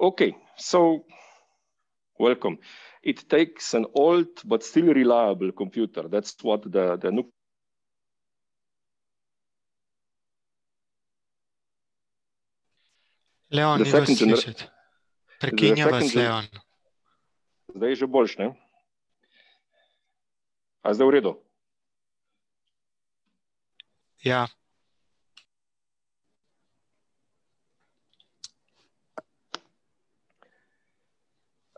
Okay, so welcome. It takes an old but still reliable computer. That's what the, the Leon, the second gener- Prekinja vas, Leon. Zdaj je že boljš, ne? A zdaj v redu? Ja.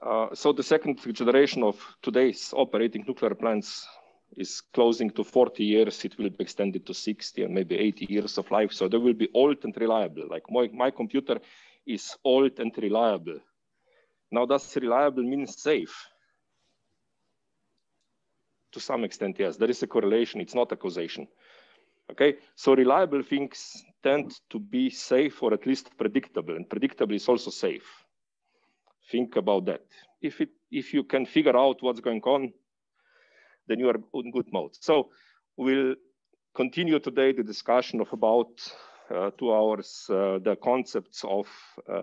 Uh, so the second generation of today's operating nuclear plants is closing to 40 years. It will be extended to 60 and maybe 80 years of life. So they will be old and reliable. Like my, my computer is old and reliable. Now, does reliable mean safe? To some extent, yes. There is a correlation. It's not a causation. Okay, so reliable things tend to be safe or at least predictable, and predictable is also safe. Think about that. If it if you can figure out what's going on, then you are in good mode. So we'll continue today the discussion of about uh, two hours uh, the concepts of uh,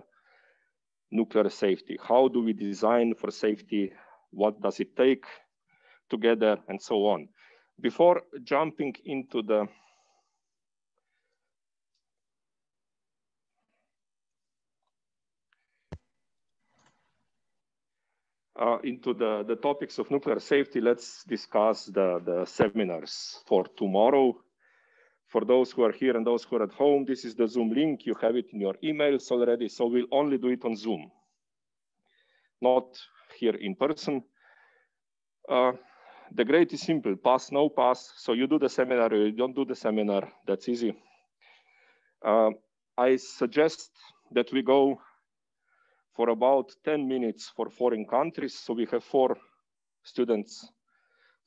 nuclear safety. How do we design for safety? What does it take together, and so on. Before jumping into the uh, into the, the topics of nuclear safety, let's discuss the, the seminars for tomorrow. For those who are here and those who are at home, this is the Zoom link. You have it in your emails already, so we'll only do it on Zoom, not here in person. Uh, the grade is simple, pass, no pass. So you do the seminar, you don't do the seminar, that's easy. Uh, I suggest that we go for about 10 minutes for foreign countries. So we have four students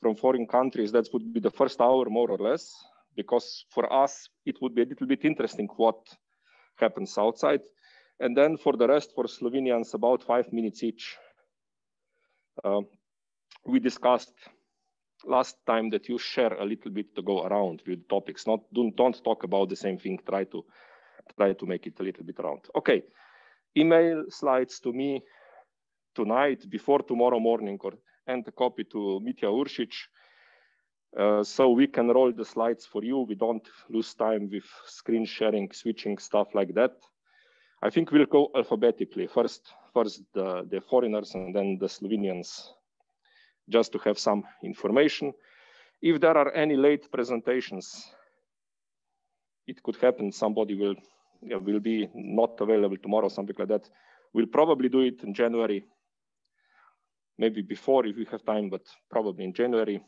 from foreign countries. That would be the first hour, more or less, because for us, it would be a little bit interesting what happens outside. And then for the rest, for Slovenians, about five minutes each. Uh, we discussed last time that you share a little bit to go around with topics. Not don't, don't talk about the same thing. Try to try to make it a little bit around. Okay email slides to me tonight before tomorrow morning or and a copy to Mitja Uršič. Uh, so we can roll the slides for you. We don't lose time with screen sharing, switching, stuff like that. I think we'll go alphabetically. First, first the, the foreigners and then the Slovenians, just to have some information. If there are any late presentations, it could happen somebody will yeah, will be not available tomorrow, something like that. We'll probably do it in January, maybe before if we have time, but probably in January.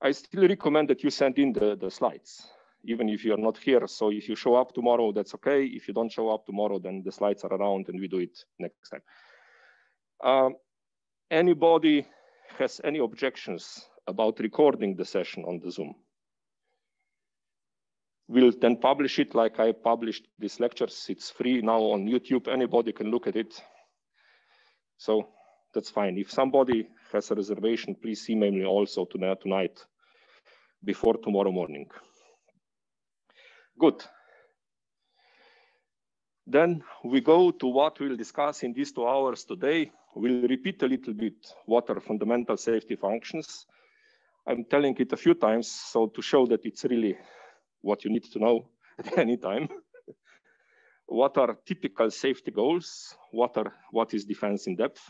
I still recommend that you send in the, the slides, even if you're not here. So if you show up tomorrow, that's okay. If you don't show up tomorrow, then the slides are around and we do it next time. Um, anybody has any objections about recording the session on the Zoom? We'll then publish it like I published these lectures. It's free now on YouTube. Anybody can look at it. So that's fine. If somebody has a reservation, please email me also tonight before tomorrow morning. Good. Then we go to what we'll discuss in these two hours today. We'll repeat a little bit what are fundamental safety functions. I'm telling it a few times, so to show that it's really what you need to know at any time. what are typical safety goals? What are what is defense in depth?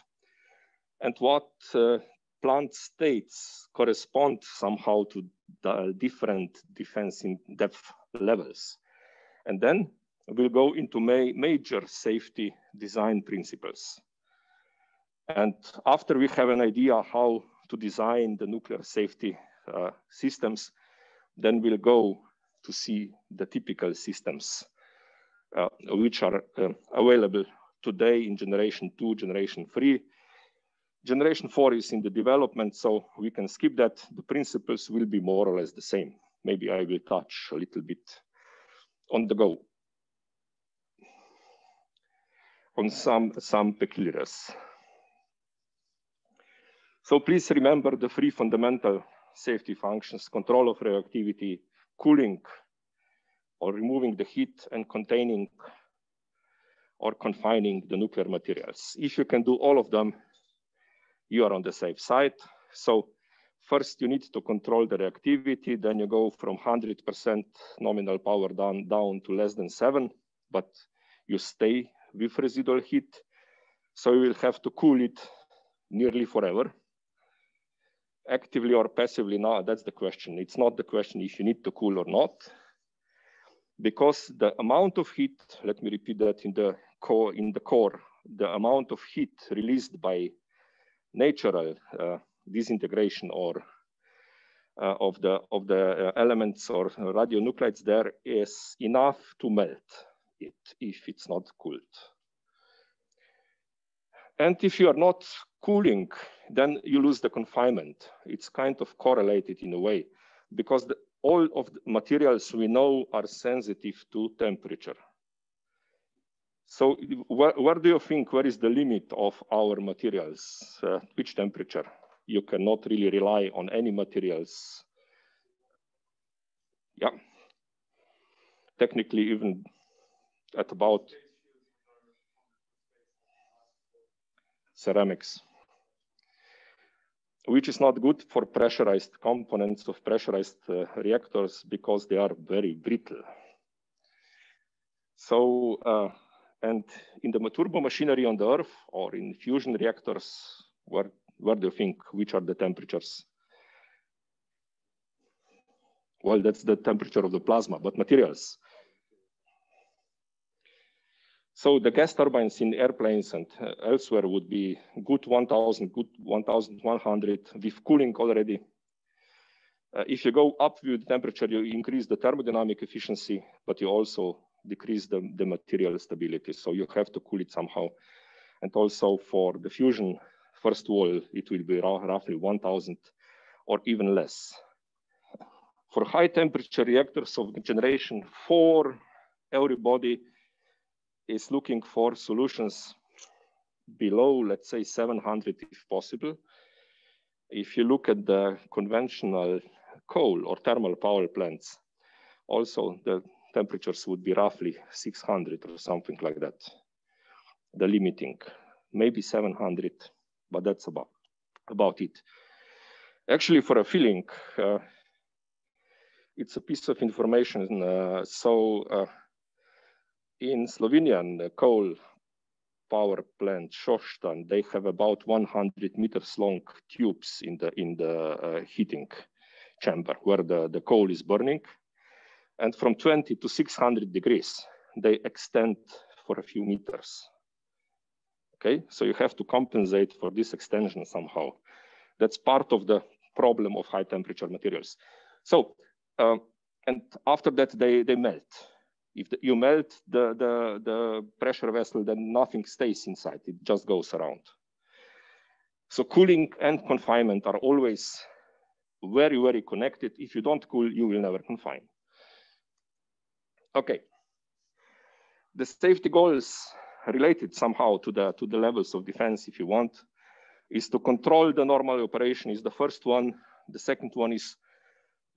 And what uh, plant states correspond somehow to the different defense in depth levels. And then we'll go into ma major safety design principles. And after we have an idea how to design the nuclear safety uh, systems, then we'll go to see the typical systems uh, which are uh, available today in generation two, generation three. Generation four is in the development, so we can skip that. The principles will be more or less the same. Maybe I will touch a little bit on the go on some, some peculiarities. So please remember the three fundamental safety functions, control of reactivity, cooling or removing the heat and containing or confining the nuclear materials. If you can do all of them, you are on the safe side. So first you need to control the reactivity, then you go from 100% nominal power down, down to less than seven, but you stay with residual heat. So you will have to cool it nearly forever. Actively or passively, now that's the question. It's not the question if you need to cool or not, because the amount of heat, let me repeat that in the core, in the core, the amount of heat released by natural uh, disintegration or uh, of the of the uh, elements or radionuclides there is enough to melt it if it's not cooled. And if you are not cooling, then you lose the confinement. It's kind of correlated in a way because the, all of the materials we know are sensitive to temperature. So where, where do you think, where is the limit of our materials? Uh, which temperature? You cannot really rely on any materials. Yeah. Technically, even at about ceramics, which is not good for pressurized components of pressurized uh, reactors because they are very brittle. So uh, and in the turbo machinery on the Earth or in fusion reactors, where, where do you think, which are the temperatures? Well, that's the temperature of the plasma, but materials. So the gas turbines in airplanes and uh, elsewhere would be good 1000, good 1100 with cooling already. Uh, if you go up with temperature, you increase the thermodynamic efficiency, but you also decrease the, the material stability. So you have to cool it somehow. And also for the fusion, first wall, it will be roughly 1000 or even less. For high temperature reactors of generation four, everybody is looking for solutions below, let's say 700 if possible. If you look at the conventional coal or thermal power plants, also the temperatures would be roughly 600 or something like that. The limiting, maybe 700, but that's about, about it. Actually, for a filling, uh, it's a piece of information. Uh, so uh, in Slovenian coal power plant Šoštanj, they have about 100 meters long tubes in the in the uh, heating chamber where the, the coal is burning. And from 20 to 600 degrees, they extend for a few meters. Okay, so you have to compensate for this extension somehow. That's part of the problem of high temperature materials. So, um, and after that, they, they melt. If the, you melt the, the, the pressure vessel, then nothing stays inside, it just goes around. So cooling and confinement are always very, very connected. If you don't cool, you will never confine. Okay. The safety goals related somehow to the, to the levels of defense, if you want, is to control the normal operation is the first one. The second one is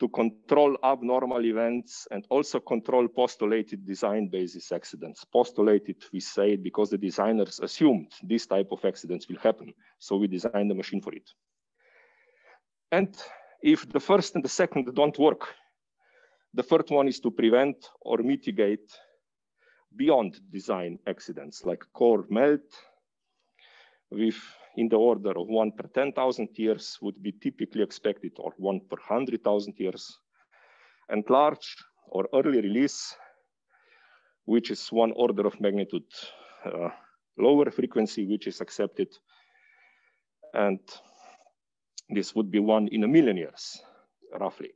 to control abnormal events and also control postulated design basis accidents. Postulated, we say, because the designers assumed this type of accidents will happen. So we designed the machine for it. And if the first and the second don't work, the third one is to prevent or mitigate beyond design accidents like core melt with in the order of one per 10,000 years would be typically expected or one per 100,000 years. And large or early release, which is one order of magnitude uh, lower frequency, which is accepted. And this would be one in a million years, roughly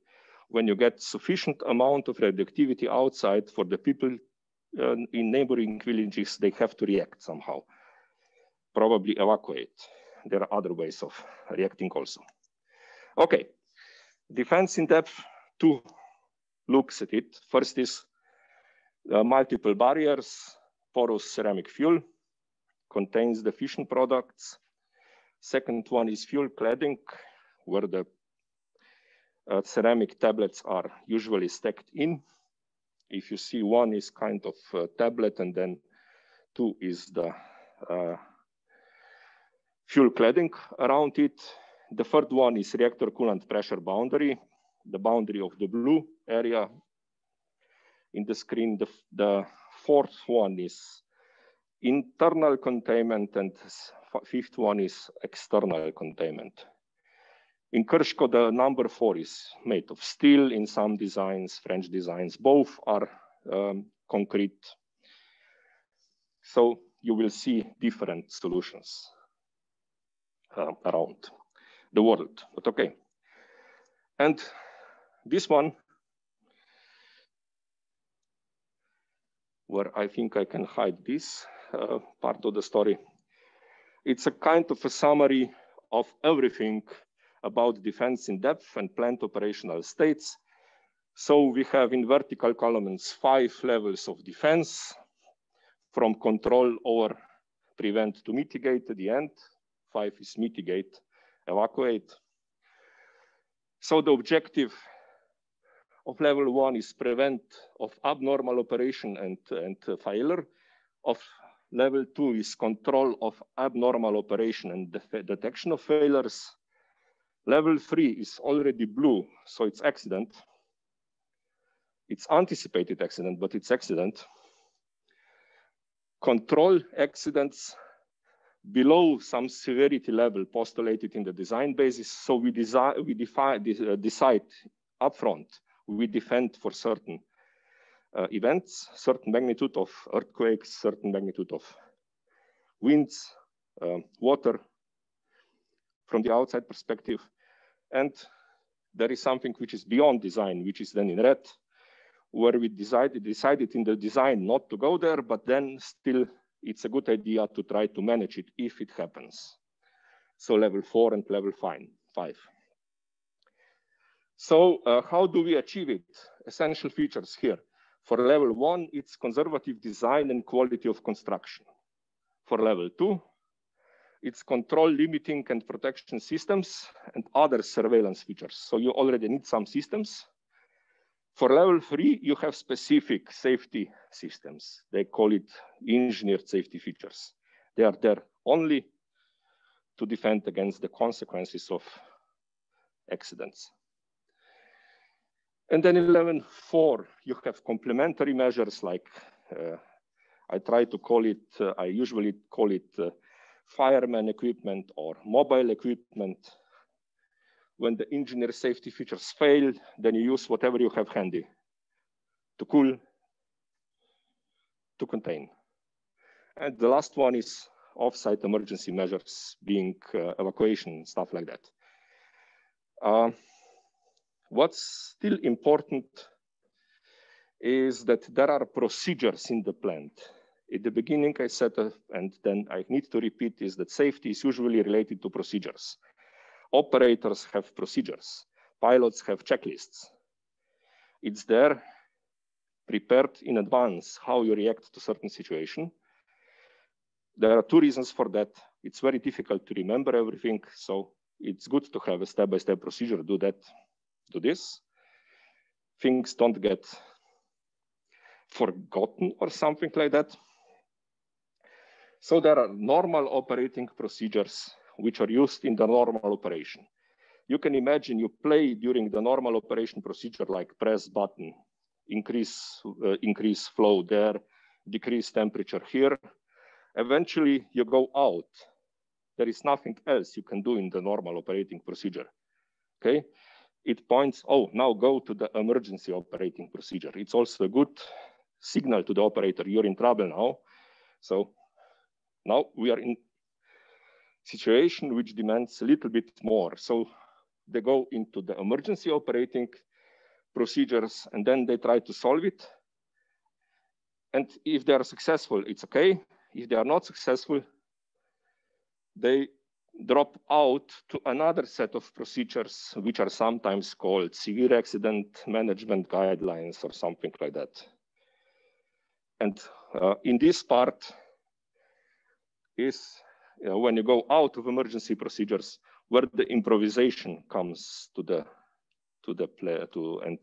when you get sufficient amount of radioactivity outside for the people uh, in neighboring villages, they have to react somehow, probably evacuate. There are other ways of reacting also. Okay, defense in depth, two looks at it. First is uh, multiple barriers, porous ceramic fuel, contains the fission products. Second one is fuel cladding, where the uh, ceramic tablets are usually stacked in. If you see one is kind of tablet and then two is the uh, fuel cladding around it. The third one is reactor coolant pressure boundary, the boundary of the blue area in the screen. The, the fourth one is internal containment and fifth one is external containment. In Krško, the number four is made of steel in some designs, French designs. Both are um, concrete. So you will see different solutions around the world, but okay. And this one, where I think I can hide this uh, part of the story, it's a kind of a summary of everything about defense in depth and planned operational states. So we have in vertical columns five levels of defense from control or prevent to mitigate at the end. Five is mitigate, evacuate. So the objective of level one is prevent of abnormal operation and, and uh, failure. Of level two is control of abnormal operation and detection of failures. Level three is already blue, so it's accident. It's anticipated accident, but it's accident. Control accidents below some severity level postulated in the design basis. So we, we define, uh, decide upfront, we defend for certain uh, events, certain magnitude of earthquakes, certain magnitude of winds, uh, water from the outside perspective. And there is something which is beyond design, which is then in red, where we decided, decided in the design not to go there, but then still it's a good idea to try to manage it if it happens. So level four and level five. five. So uh, how do we achieve it? Essential features here. For level one, it's conservative design and quality of construction. For level two, it's control limiting and protection systems and other surveillance features. So you already need some systems. For level three, you have specific safety systems. They call it engineered safety features. They are there only to defend against the consequences of accidents. And then in 11.4, you have complementary measures like uh, I try to call it, uh, I usually call it uh, fireman equipment or mobile equipment. When the engineer safety features fail, then you use whatever you have handy to cool, to contain. And the last one is offsite emergency measures, being uh, evacuation, stuff like that. Uh, what's still important is that there are procedures in the plant at the beginning, I said, uh, and then I need to repeat, is that safety is usually related to procedures. Operators have procedures. Pilots have checklists. It's there, prepared in advance, how you react to certain situation. There are two reasons for that. It's very difficult to remember everything, so it's good to have a step-by-step -step procedure. Do that, do this. Things don't get forgotten or something like that. So there are normal operating procedures which are used in the normal operation. You can imagine you play during the normal operation procedure like press button, increase, uh, increase flow there, decrease temperature here. Eventually you go out. There is nothing else you can do in the normal operating procedure, okay? It points, oh, now go to the emergency operating procedure. It's also a good signal to the operator, you're in trouble now. So now we are in situation which demands a little bit more. So they go into the emergency operating procedures and then they try to solve it. And if they are successful, it's okay. If they are not successful, they drop out to another set of procedures, which are sometimes called severe accident management guidelines or something like that. And uh, in this part, is you know, when you go out of emergency procedures, where the improvisation comes to the to the play to and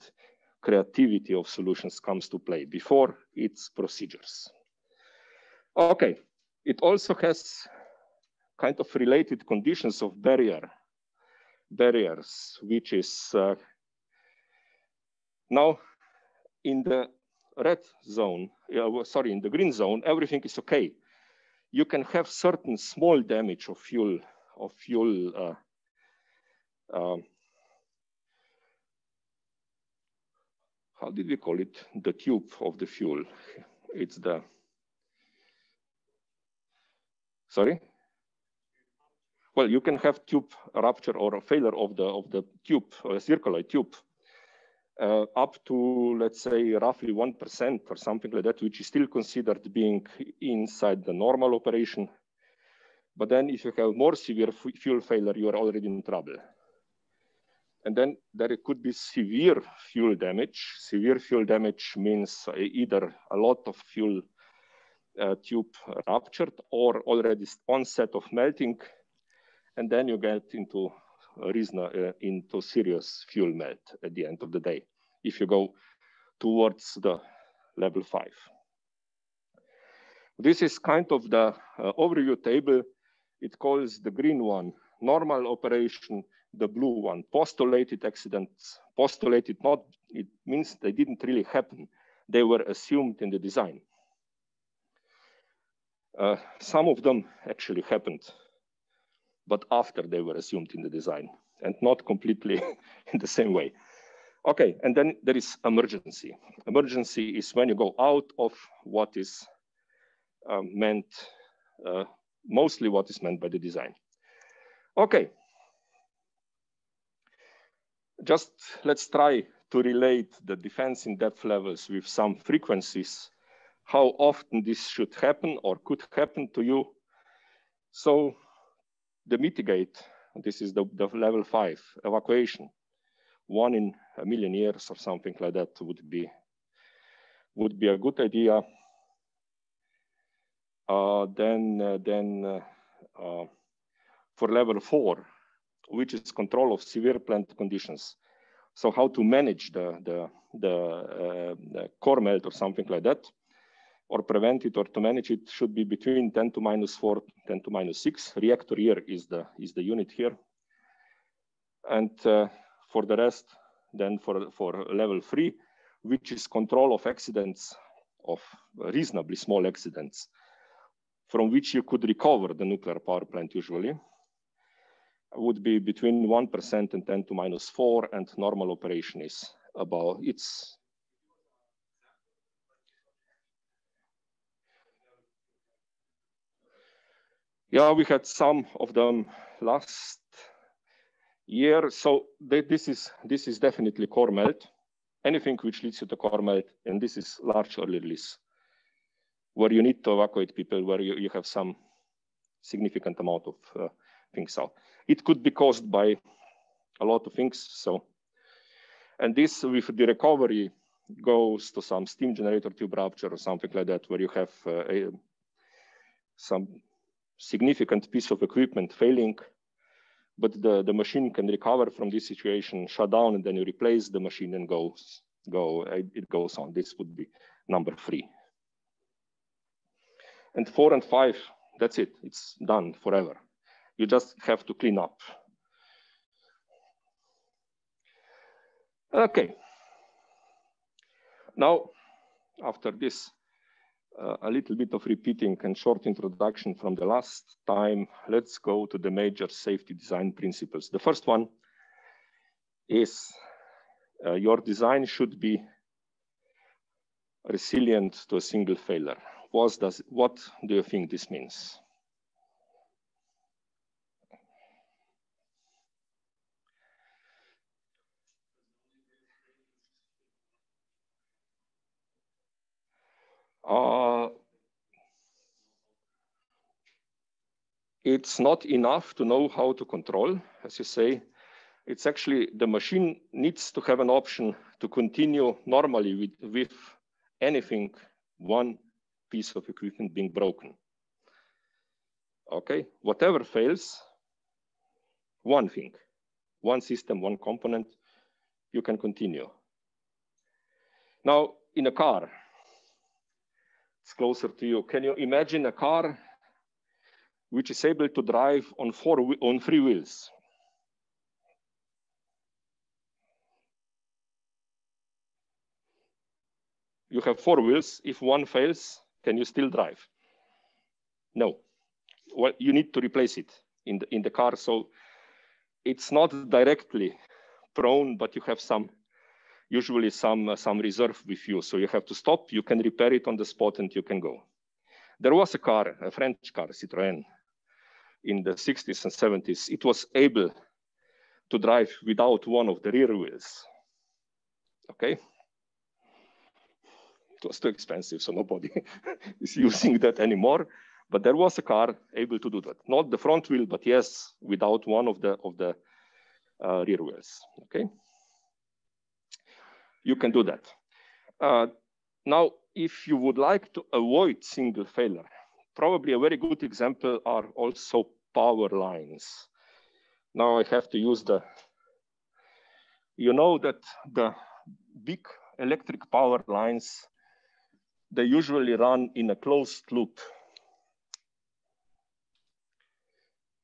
creativity of solutions comes to play. Before it's procedures. Okay, it also has kind of related conditions of barrier barriers, which is uh, now in the red zone, uh, sorry, in the green zone, everything is okay. You can have certain small damage of fuel, of fuel uh, um, how did we call it? The tube of the fuel. It's the, sorry? Well, you can have tube rupture or a failure of the, of the tube, a circular tube, uh, up to, let's say, roughly 1% or something like that, which is still considered being inside the normal operation. But then if you have more severe fuel failure, you are already in trouble. And then there could be severe fuel damage. Severe fuel damage means either a lot of fuel uh, tube ruptured or already onset of melting. And then you get into reason, uh, into serious fuel melt at the end of the day, if you go towards the level five. This is kind of the uh, overview table. It calls the green one normal operation, the blue one, postulated accidents, postulated not, it means they didn't really happen. They were assumed in the design. Uh, some of them actually happened, but after they were assumed in the design and not completely in the same way. Okay, and then there is emergency. Emergency is when you go out of what is uh, meant, uh, mostly what is meant by the design. Okay, just let's try to relate the defense in depth levels with some frequencies, how often this should happen or could happen to you. So the mitigate, this is the, the level five, evacuation, one in a million years or something like that would be, would be a good idea. Uh, then, uh, then uh, uh for level four, which is control of severe plant conditions. So how to manage the, the, the, uh, the core melt or something like that, or prevent it or to manage it should be between 10 to minus 4, 10 to minus 6. Reactor year is the, is the unit here. And uh, for the rest, then for, for level three, which is control of accidents, of reasonably small accidents, from which you could recover the nuclear power plant usually would be between 1% and 10 to minus 4, and normal operation is about, it's Yeah, we had some of them last year. So this is this is definitely core melt. Anything which leads you to core melt, and this is large early release, where you need to evacuate people, where you, you have some significant amount of uh, things out. It could be caused by a lot of things. So, and this with the recovery goes to some steam generator tube rupture or something like that, where you have uh, a, some significant piece of equipment failing, but the, the machine can recover from this situation, shut down, and then you replace the machine and goes, go, it goes on. This would be number three. And four and five, that's it. It's done forever. You just have to clean up. Okay. Now, after this, uh, a little bit of repeating and short introduction from the last time, let's go to the major safety design principles. The first one is uh, your design should be resilient to a single failure. What does, what do you think this means? Uh, it's not enough to know how to control, as you say. It's actually the machine needs to have an option to continue normally with, with anything, one piece of equipment being broken. Okay, whatever fails, one thing, one system, one component, you can continue. Now, in a car, it's closer to you. Can you imagine a car which is able to drive on four on three wheels? You have four wheels. If one fails, can you still drive? No. Well, you need to replace it in the in the car. So it's not directly prone, but you have some usually some, uh, some reserve with you. So you have to stop, you can repair it on the spot and you can go. There was a car, a French car, Citroën, in the 60s and 70s. It was able to drive without one of the rear wheels. Okay? It was too expensive, so nobody is using that anymore. But there was a car able to do that. Not the front wheel, but yes, without one of the of the uh, rear wheels. Okay you can do that. Uh, now, if you would like to avoid single failure, probably a very good example are also power lines. Now I have to use the, you know that the big electric power lines, they usually run in a closed loop.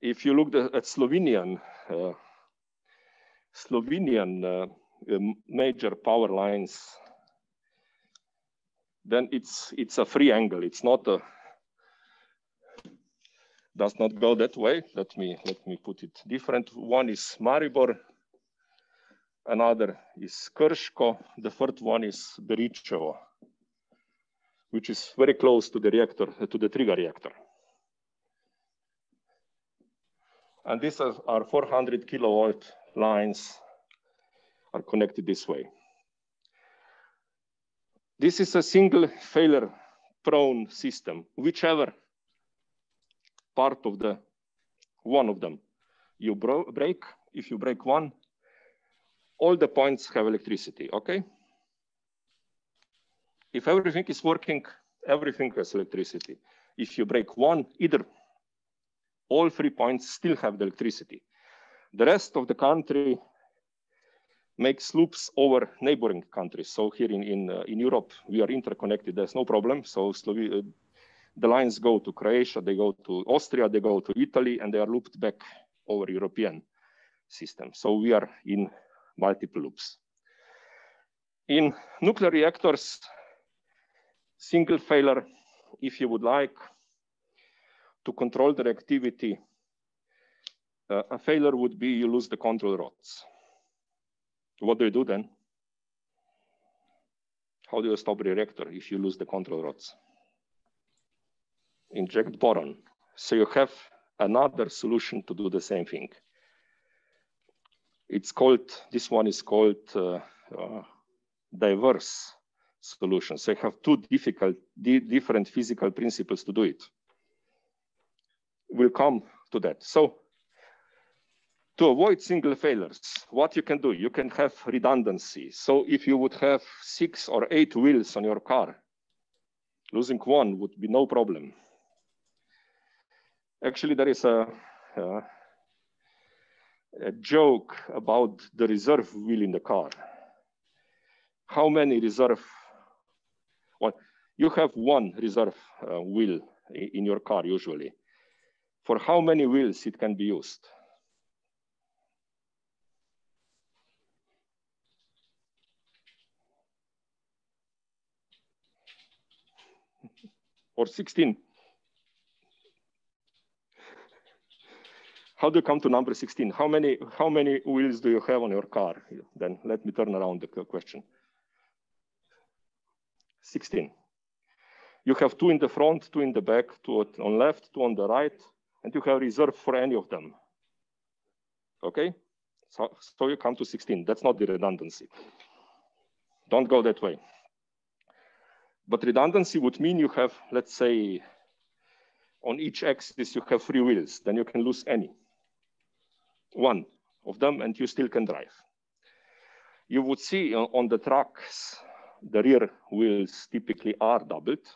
If you look at Slovenian, uh, Slovenian uh, Uh, major power lines, then it's it's a free angle. It's not a does not go that way. Let me let me put it different. One is Maribor, another is Krško, the third one is Beričevo, which is very close to the reactor, uh, to the TRIGA reactor. And these are, are 400 kilowatt lines are connected this way. This is a single failure prone system, whichever part of the one of them you break, if you break one, all the points have electricity, okay? If everything is working, everything has electricity. If you break one, either all three points still have the electricity. The rest of the country makes loops over neighboring countries. So here in, in, uh, in Europe, we are interconnected, there's no problem. So Slovenia, uh, the lines go to Croatia, they go to Austria, they go to Italy, and they are looped back over European system. So we are in multiple loops. In nuclear reactors, single failure, if you would like to control the reactivity, uh, a failure would be you lose the control rods. What do you do then? How do you stop the reactor if you lose the control rods? Inject boron. So you have another solution to do the same thing. It's called, this one is called uh, uh, diverse solution. So you have two difficult, di different physical principles to do it. We'll come to that. So to avoid single failures, what you can do, you can have redundancy. So if you would have six or eight wheels on your car, losing one would be no problem. Actually, there is a, a joke about the reserve wheel in the car. How many reserve, well, you have one reserve uh, wheel in your car usually. For how many wheels it can be used? Or 16. How do you come to number 16? How many, how many wheels do you have on your car? Then let me turn around the question. 16. You have two in the front, two in the back, two on left, two on the right, and you have reserved for any of them. Okay? So, so you come to 16. That's not the redundancy. Don't go that way. But redundancy would mean you have, let's say, on each axis, you have three wheels, then you can lose any, one of them, and you still can drive. You would see on the trucks, the rear wheels typically are doubled,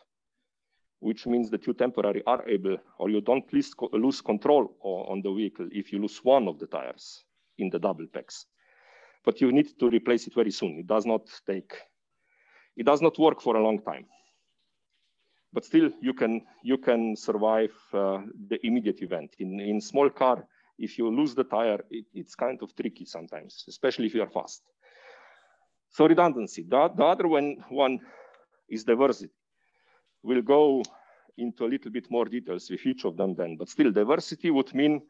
which means that you temporarily are able, or you don't lose control on the vehicle if you lose one of the tires in the double packs. But you need to replace it very soon. It does not take it does not work for a long time. but still you can you can survive uh, the immediate event. In in small car, if you lose the tire, it, it's kind of tricky sometimes, especially if you are fast. So redundancy. The, the other one, one is diversity. We'll go into a little bit more details with each of them then, but still diversity would mean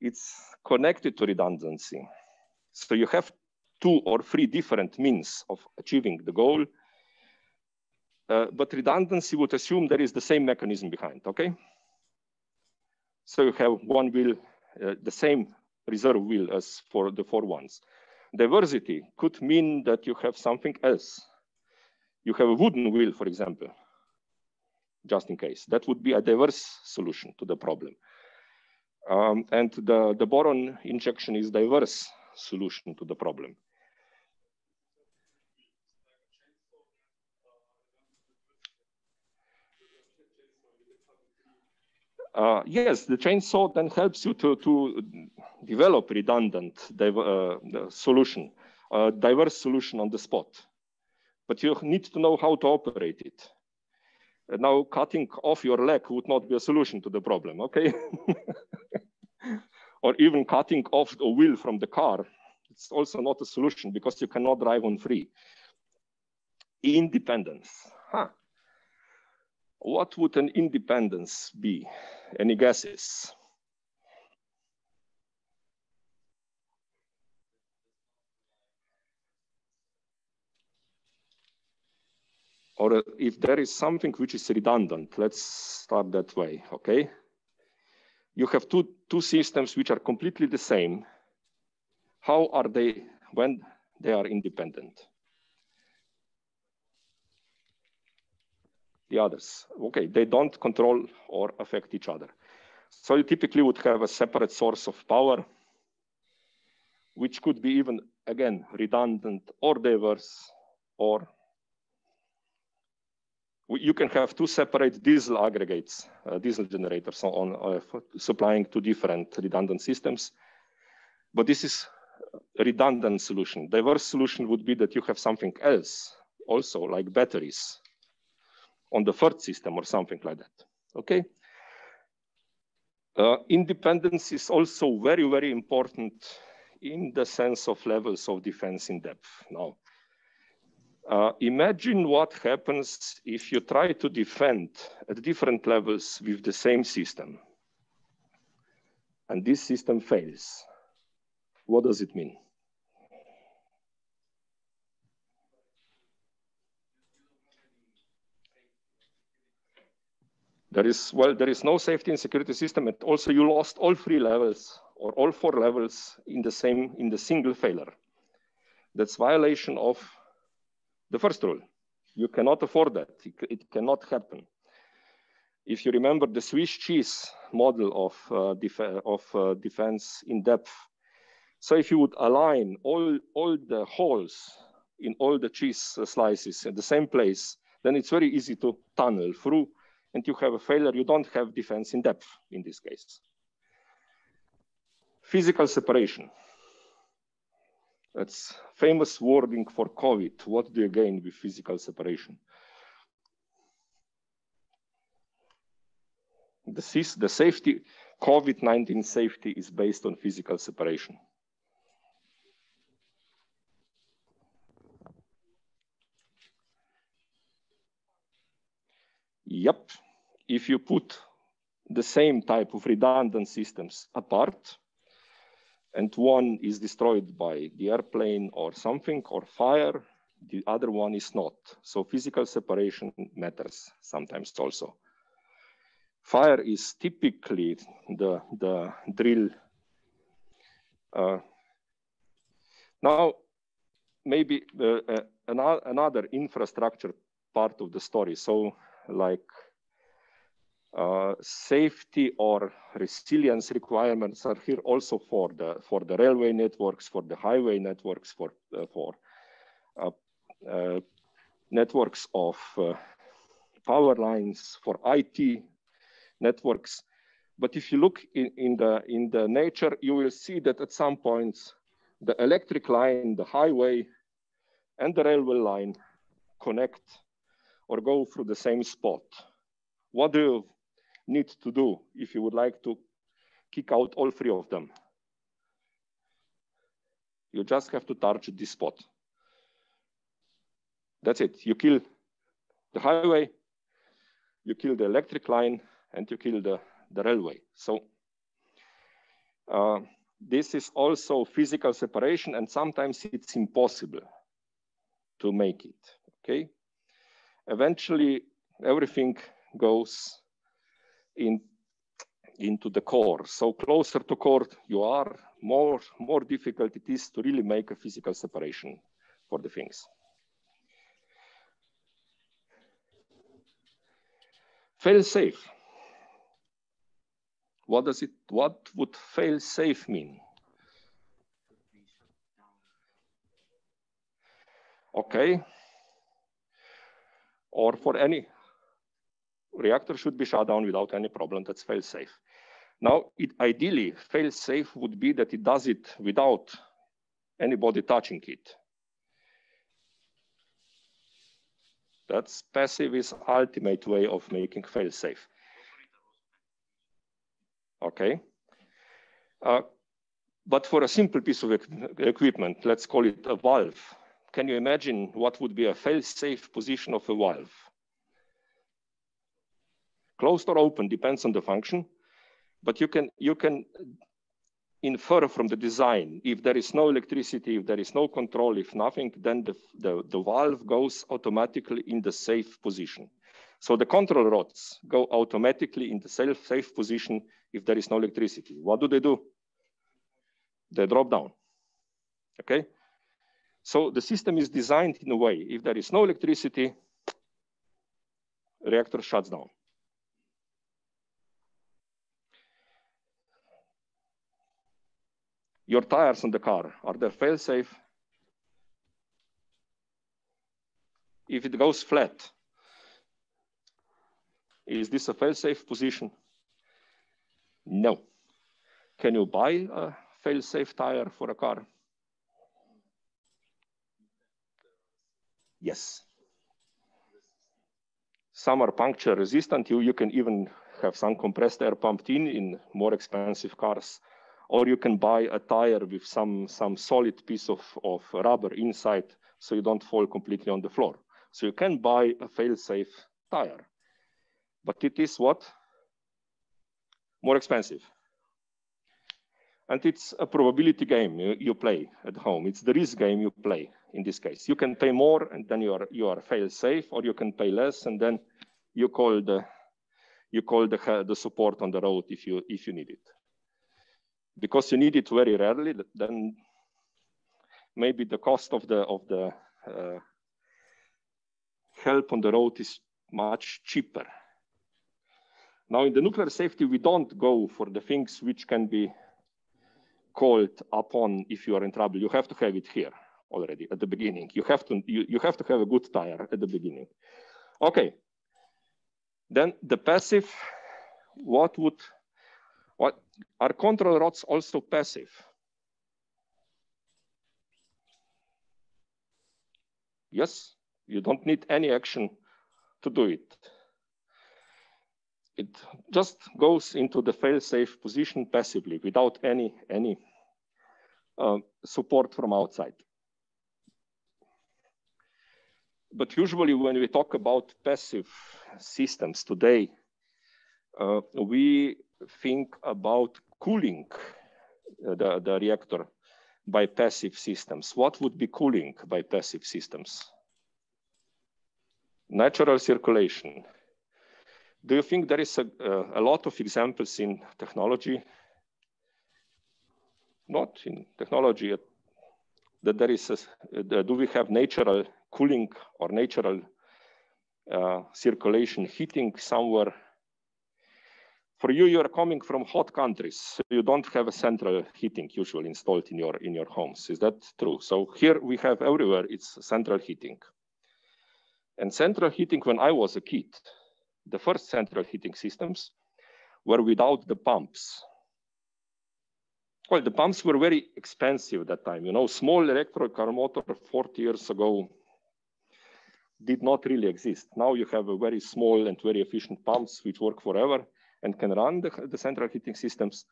it's connected to redundancy. So you have two or three different means of achieving the goal, uh, but redundancy would assume there is the same mechanism behind, okay? So you have one wheel, uh, the same reserve wheel as for the four ones. Diversity could mean that you have something else. You have a wooden wheel, for example, just in case. That would be a diverse solution to the problem. Um, and the, the boron injection is diverse solution to the problem. Uh, yes, the chainsaw then helps you to, to develop redundant uh, solution, a diverse solution on the spot. But you need to know how to operate it. And now cutting off your leg would not be a solution to the problem, okay? or even cutting off the wheel from the car, it's also not a solution because you cannot drive on free. Independence. Huh. What would an independence be? Any guesses? Or if there is something which is redundant, let's start that way, okay? You have two, two systems which are completely the same. How are they when they are independent? The others. Okay, they don't control or affect each other. So you typically would have a separate source of power, which could be even, again, redundant or diverse, or you can have two separate diesel aggregates, uh, diesel generators on uh, supplying two different redundant systems. But this is redundant solution. Diverse solution would be that you have something else also like batteries on the third system or something like that, okay? Uh, independence is also very, very important in the sense of levels of defense in depth. Now, uh, imagine what happens if you try to defend at different levels with the same system. And this system fails. What does it mean? There is, well, there is no safety and security system. And also you lost all three levels or all four levels in the same, in the single failure. That's violation of the first rule. You cannot afford that. It, it cannot happen. If you remember the Swiss cheese model of, uh, def of uh, defense in depth, so if you would align all, all the holes in all the cheese slices in the same place, then it's very easy to tunnel through and you have a failure, you don't have defense in depth in this case. Physical separation. That's famous wording for COVID. What do you gain with physical separation? The, the safety, COVID-19 safety is based on physical separation. Yep, if you put the same type of redundant systems apart, and one is destroyed by the airplane or something or fire, the other one is not. So physical separation matters sometimes also. Fire is typically the, the drill. Uh, now, maybe uh, uh, another infrastructure part of the story. So like uh, safety or resilience requirements are here also for the for the railway networks, for the highway networks, for uh, for uh, uh networks of uh, power lines, for IT networks. But if you look in, in the in the nature, you will see that at some points the electric line, the highway, and the railway line connect or go through the same spot. What do you need to do if you would like to kick out all three of them? You just have to touch this spot. That's it. You kill the highway, you kill the electric line, and you kill the, the railway. So uh, this is also physical separation, and sometimes it's impossible to make it, okay? Eventually, everything goes in, into the core. So closer to core you are, more, more difficult it is to really make a physical separation for the things. Fail safe. What does it, what would fail safe mean? Okay. Or for any reactor should be shut down without any problem, that's fail safe. Now, it, ideally, fail safe would be that it does it without anybody touching it. That's passive is ultimate way of making fail safe. Okay. Uh, but for a simple piece of equipment, let's call it a valve. Can you imagine what would be a fail-safe position of a valve? Closed or open depends on the function, but you can you can infer from the design, if there is no electricity, if there is no control, if nothing, then the, the, the valve goes automatically in the safe position. So the control rods go automatically in the safe, safe position if there is no electricity. What do they do? They drop down, okay? So the system is designed in a way, if there is no electricity, reactor shuts down. your tires on the car, are they fail safe? If it goes flat, is this a fail safe position? No. Can you buy a fail safe tire for a car? Yes. Some are puncture resistant. You, you can even have some compressed air pumped in in more expensive cars or you can buy a tire with some, some solid piece of, of rubber inside so you don't fall completely on the floor. So you can buy a fail-safe tire, but it is what? More expensive. And it's a probability game you, you play at home. It's the risk game you play in this case. You can pay more and then you are, you are fail-safe, or you can pay less and then you call the you call the, the support on the road if you if you need it because you need it very rarely, then maybe the cost of the of the uh, help on the road is much cheaper. Now in the nuclear safety, we don't go for the things which can be called upon if you are in trouble. You have to have it here already at the beginning. You have to you, you have to have a good tire at the beginning. Okay. Then the passive, what would what are control rods also passive? Yes, you don't need any action to do it. It just goes into the fail-safe position passively without any, any support from outside. But usually when we talk about passive systems today, uh, we think about cooling uh, the, the reactor by passive systems. What would be cooling by passive systems? Natural circulation. Do you think there is a, uh, a lot of examples in technology? Not in technology, that there is, a, uh, do we have natural cooling or natural uh, circulation heating somewhere for you, you are coming from hot countries. So you don't have a central heating usually installed in your, in your homes. Is that true? So here we have everywhere, it's central heating. And central heating, when I was a kid, the first central heating systems were without the pumps. Well, the pumps were very expensive that time. You know, small electric car motor 40 years ago did not really exist. Now you have a very small and very efficient pumps which work forever and can run the, the central heating systems.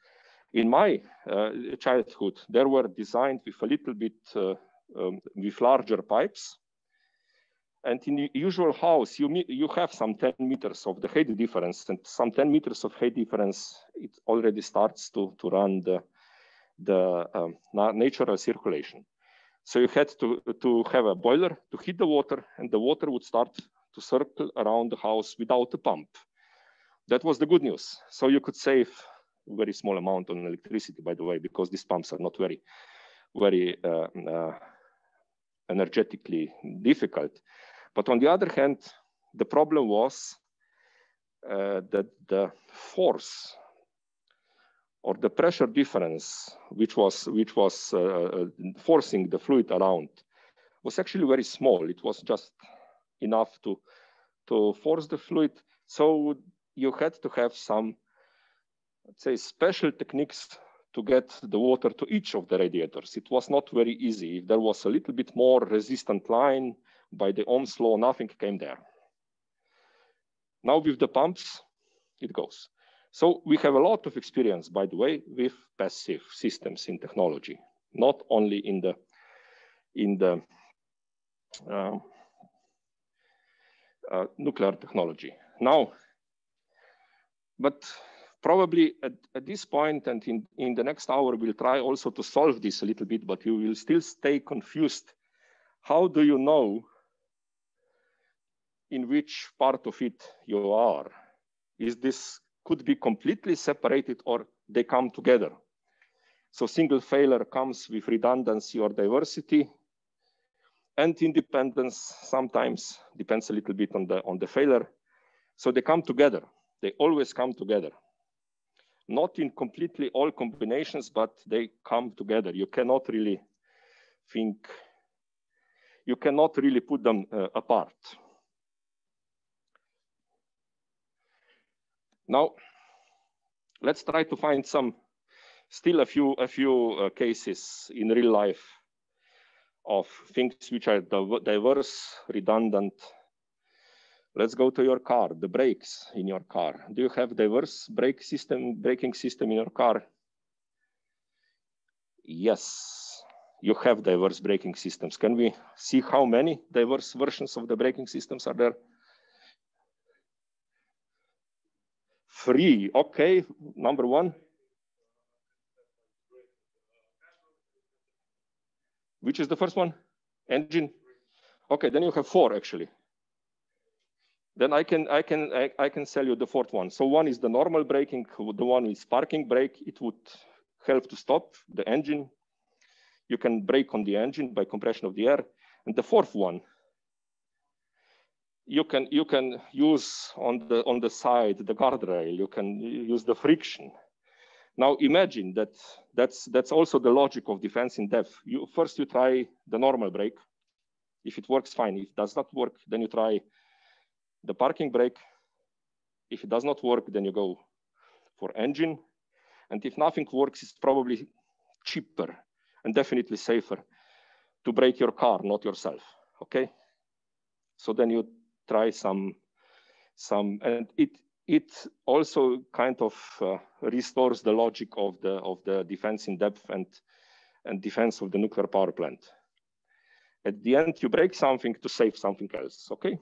In my uh, childhood, they were designed with a little bit uh, um, with larger pipes. And in the usual house, you, you have some 10 meters of the height difference and some 10 meters of height difference, it already starts to, to run the, the um, natural circulation. So you had to, to have a boiler to heat the water and the water would start to circle around the house without a pump. That was the good news. So you could save a very small amount on electricity, by the way, because these pumps are not very, very uh, uh, energetically difficult. But on the other hand, the problem was uh, that the force or the pressure difference, which was, which was uh, uh, forcing the fluid around, was actually very small. It was just enough to, to force the fluid. So you had to have some, let's say, special techniques to get the water to each of the radiators. It was not very easy. If there was a little bit more resistant line by the Ohm's law, nothing came there. Now with the pumps, it goes. So we have a lot of experience, by the way, with passive systems in technology, not only in the in the uh, uh, nuclear technology. Now, but probably at, at this point and in, in the next hour, we'll try also to solve this a little bit, but you will still stay confused. How do you know in which part of it you are? Is this could be completely separated or they come together. So single failure comes with redundancy or diversity and independence sometimes depends a little bit on the, on the failure. So they come together. They always come together. Not in completely all combinations, but they come together. You cannot really think, you cannot really put them uh, apart. Now, let's try to find some, still a few, a few uh, cases in real life of things which are diverse, redundant. Let's go to your car, the brakes in your car. Do you have diverse brake system, braking system in your car? Yes, you have diverse braking systems. Can we see how many diverse versions of the braking systems are there? Three, okay, number one. Which is the first one? Engine. Okay, then you have four actually. Then I can I can I, I can sell you the fourth one. So one is the normal braking, the one with parking brake. It would help to stop the engine. You can brake on the engine by compression of the air. And the fourth one you can you can use on the on the side the guardrail you can use the friction. Now imagine that that's that's also the logic of defense in depth. You first you try the normal brake. If it works fine. If it does not work then you try the parking brake. If it does not work then you go for engine. And if nothing works it's probably cheaper and definitely safer to brake your car not yourself. Okay? So then you try some some and it it also kind of uh, restores the logic of the of the defense in depth and and defense of the nuclear power plant. At the end, you break something to save something else, okay?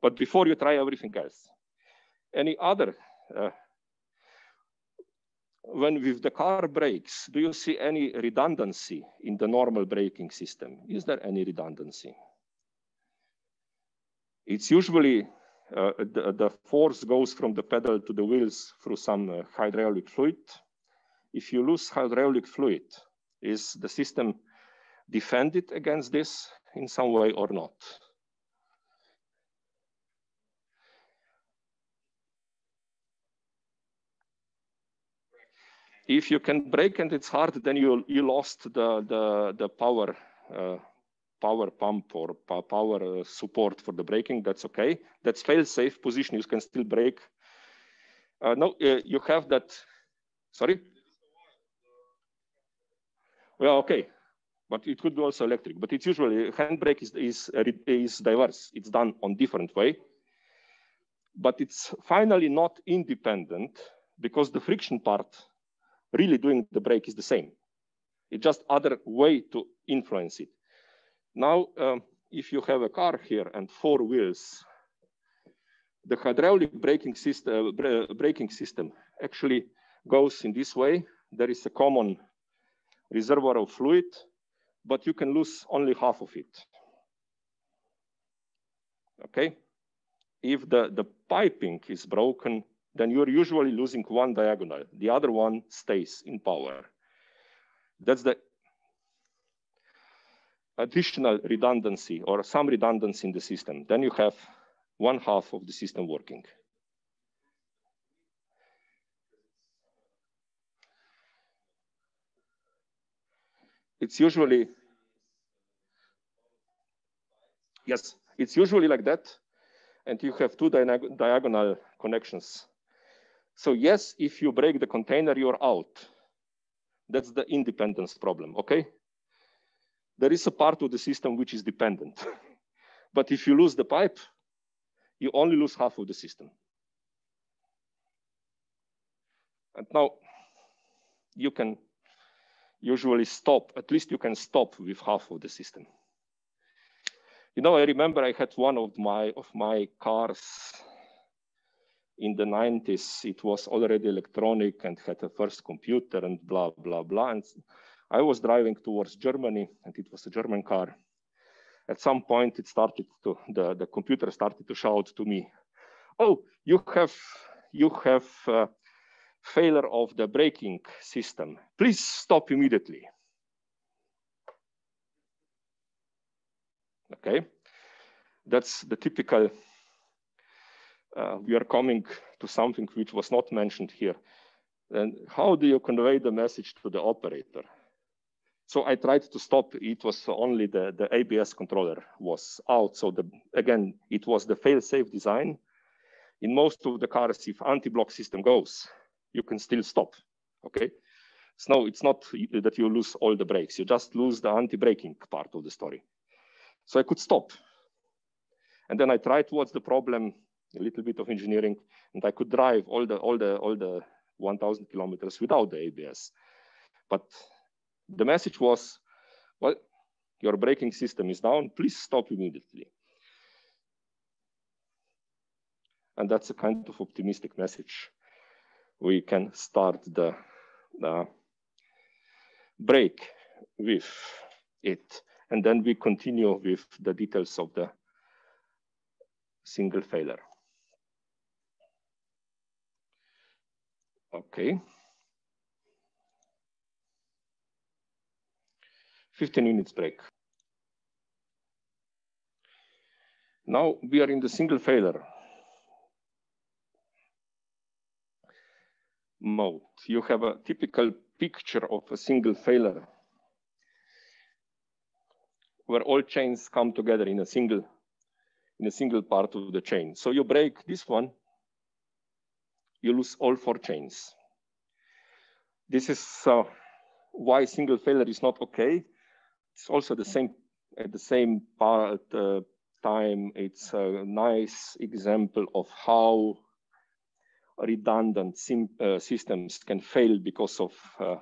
But before you try everything else, any other, uh, when with the car brakes, do you see any redundancy in the normal braking system? Is there any redundancy? It's usually uh, the, the, force goes from the pedal to the wheels through some uh, hydraulic fluid. If you lose hydraulic fluid, is the system defended against this in some way or not? If you can break and it's hard, then you you lost the the the power uh, power pump or power uh, support for the braking, that's okay. That's fail-safe position, you can still brake. Uh, no, uh, you have that, sorry? Well, okay, but it could be also electric. But it's usually handbrake is, is, is diverse. It's done on different way. But it's finally not independent because the friction part really doing the brake is the same. It's just other way to influence it. Now, um, if you have a car here and four wheels, the hydraulic braking system, uh, braking system actually goes in this way. There is a common reservoir of fluid, but you can lose only half of it. Okay? If the, the piping is broken, then you're usually losing one diagonal. The other one stays in power. That's the additional redundancy or some redundancy in the system. Then you have one half of the system working. It's usually, yes, it's usually like that. And you have two diagonal connections. So yes, if you break the container, you're out. That's the independence problem, okay? There is a part of the system which is dependent. but if you lose the pipe, you only lose half of the system. And now you can usually stop, at least you can stop with half of the system. You know, I remember I had one of my of my cars in the 90s. It was already electronic and had a first computer and blah, blah, blah. And I was driving towards Germany and it was a German car. At some point, it started to, the, the computer started to shout to me, oh, you have, you have failure of the braking system. Please stop immediately. Okay, that's the typical, uh, we are coming to something which was not mentioned here. And how do you convey the message to the operator? So I tried to stop. It was only the, the ABS controller was out. So the, again, it was the fail-safe design. In most of the cars, if anti-block system goes, you can still stop, okay? So it's not that you lose all the brakes. You just lose the anti-braking part of the story. So I could stop. And then I tried towards the problem, a little bit of engineering, and I could drive all the, all the, all the 1000 kilometers without the ABS. But the message was, well, your braking system is down, please stop immediately. And that's a kind of optimistic message. We can start the, the brake with it. And then we continue with the details of the single failure. Okay. 15 minutes break. Now we are in the single failure mode. You have a typical picture of a single failure where all chains come together in a single in a single part of the chain. So you break this one, you lose all four chains. This is uh, why single failure is not okay. It's also the same at the same part, uh, time. It's a nice example of how redundant uh, systems can fail because of uh,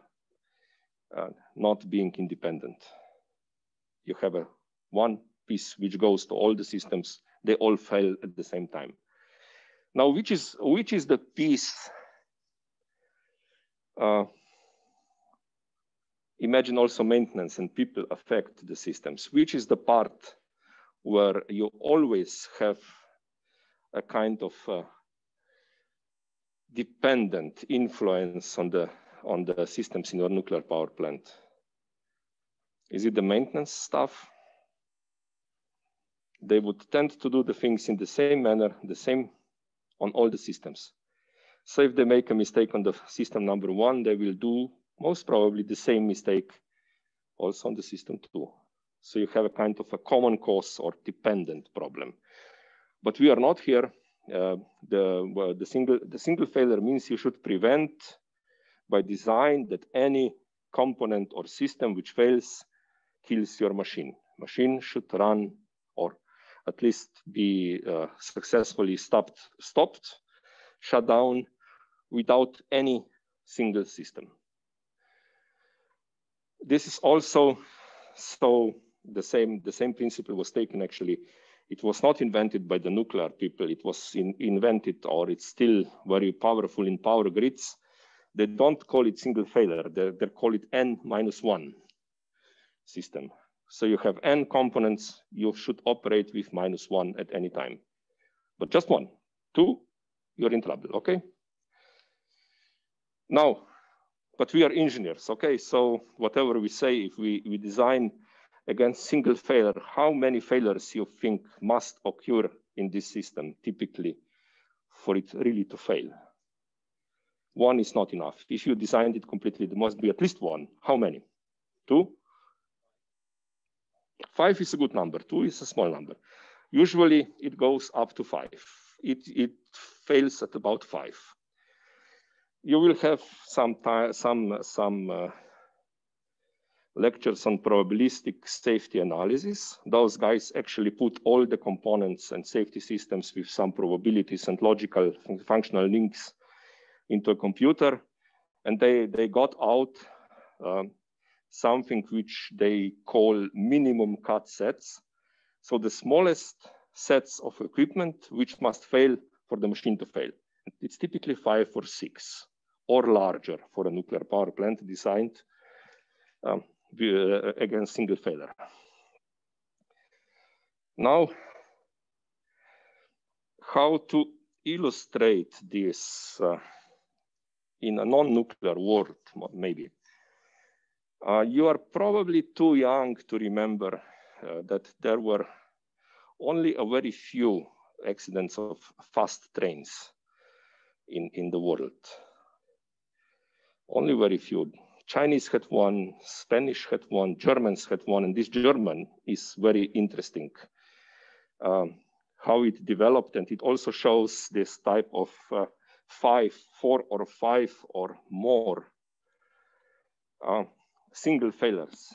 uh, not being independent. You have a one piece which goes to all the systems. They all fail at the same time. Now, which is which is the piece? Imagine also maintenance and people affect the systems, which is the part where you always have a kind of uh, dependent influence on the on the systems in your nuclear power plant? Is it the maintenance stuff? They would tend to do the things in the same manner, the same on all the systems. So if they make a mistake on the system number one, they will do most probably the same mistake also on the system two. So you have a kind of a common cause or dependent problem. But we are not here. Uh, the, the, single, the single failure means you should prevent by design that any component or system which fails kills your machine. Machine should run or at least be uh, successfully stopped, stopped, shut down without any single system. This is also so the same the same principle was taken actually. It was not invented by the nuclear people. It was in, invented, or it's still very powerful in power grids. They don't call it single failure. They, they call it n minus one system. So you have n components. You should operate with minus one at any time, but just one, two, you're in trouble. Okay. Now, but we are engineers, okay? So whatever we say, if we, we design against single failure, how many failures you think must occur in this system typically for it really to fail? One is not enough. If you designed it completely, there must be at least one. How many? Two? Five is a good number. Two is a small number. Usually it goes up to five. It, it fails at about five you will have some time, some some uh, lectures on probabilistic safety analysis. Those guys actually put all the components and safety systems with some probabilities and logical functional links into a computer, and they they got out uh, something which they call minimum cut sets. So the smallest sets of equipment which must fail for the machine to fail. It's typically five or six or larger for a nuclear power plant designed um, uh, against single failure. Now, how to illustrate this uh, in a non-nuclear world, maybe. Uh, you are probably too young to remember uh, that there were only a very few accidents of fast trains in, in the world only very few. Chinese had one, Spanish had one, Germans had one, and this German is very interesting. Um, how it developed, and it also shows this type of uh, five, four or five or more uh, single failures.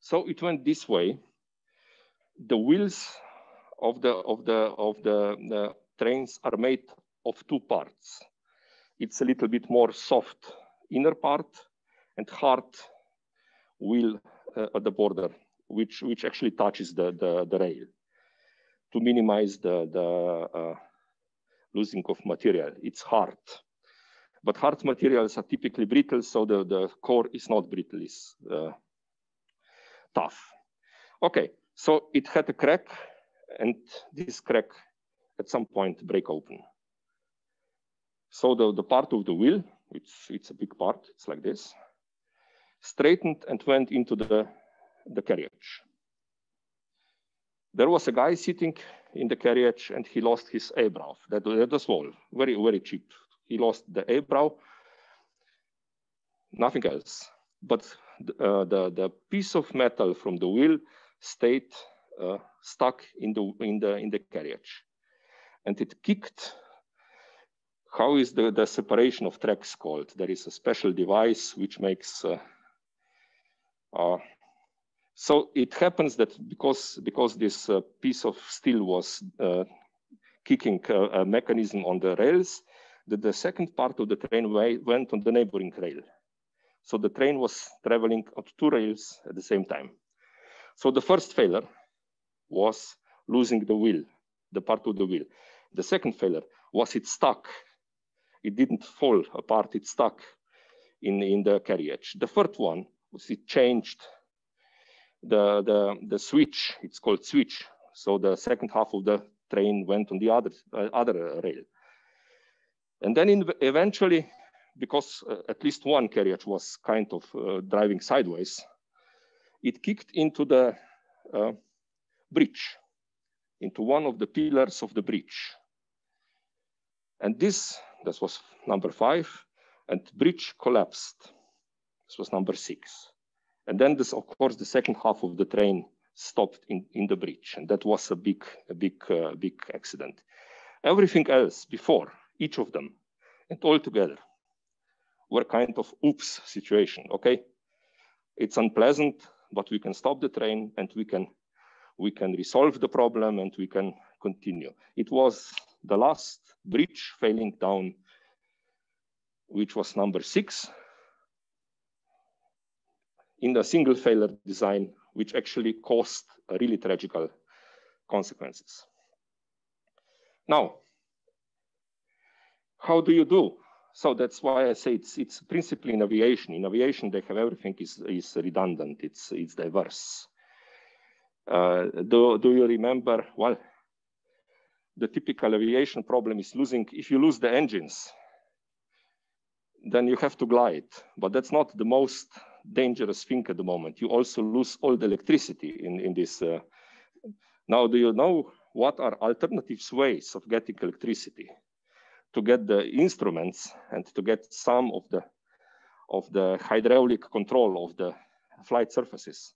So it went this way. The wheels of the of the of the, the trains are made of two parts it's a little bit more soft inner part and hard wheel uh, at the border, which, which actually touches the, the, the rail to minimize the, the uh, losing of material. It's hard. But hard materials are typically brittle, so the, the core is not brittle, it's uh, tough. Okay, so it had a crack, and this crack at some point break open. So the, the part of the wheel, it's, it's a big part, it's like this, straightened and went into the, the carriage. There was a guy sitting in the carriage and he lost his eyebrow. That, that was all, very, very cheap. He lost the eyebrow, nothing else. But uh, the, the piece of metal from the wheel stayed uh, stuck in the, in, the, in the carriage. And it kicked how is the, the separation of tracks called? There is a special device which makes, uh, uh, so it happens that because, because this uh, piece of steel was uh, kicking a, a, mechanism on the rails, that the second part of the train went on the neighboring rail. So the train was traveling on two rails at the same time. So the first failure was losing the wheel, the part of the wheel. The second failure was it stuck it didn't fall apart, it stuck in, in the carriage. The third one was it changed the, the, the switch, it's called switch. So the second half of the train went on the other, uh, other rail. And then in, eventually, because uh, at least one carriage was kind of uh, driving sideways, it kicked into the uh, bridge, into one of the pillars of the bridge. And this this was number five. And bridge collapsed. This was number six. And then this, of course, the second half of the train stopped in, in the bridge. And that was a big, a big, uh, big accident. Everything else before, each of them, and all together, were kind of oops situation, okay? It's unpleasant, but we can stop the train and we can we can resolve the problem and we can continue. It was the last bridge failing down, which was number six in the single failure design, which actually caused really tragical consequences. Now, how do you do? So that's why I say it's it's principally in aviation. In aviation, they have everything is is redundant. It's it's diverse. Uh, do do you remember? Well, the typical aviation problem is losing. If you lose the engines, then you have to glide. But that's not the most dangerous thing at the moment. You also lose all the electricity in in this. Uh, now, do you know what are alternative ways of getting electricity? to get the instruments and to get some of the of the hydraulic control of the flight surfaces.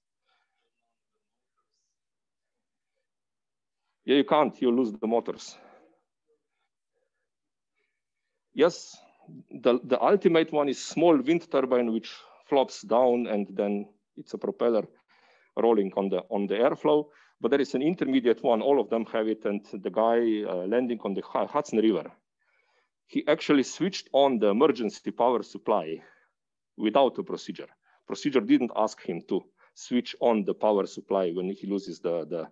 Yeah, you can't, you lose the motors. Yes, the, the ultimate one is small wind turbine which flops down and then it's a propeller rolling on the on the airflow. But there is an intermediate one, all of them have it, and the guy uh, landing on the Hudson River he actually switched on the emergency power supply without a procedure. Procedure didn't ask him to switch on the power supply when he loses the, the,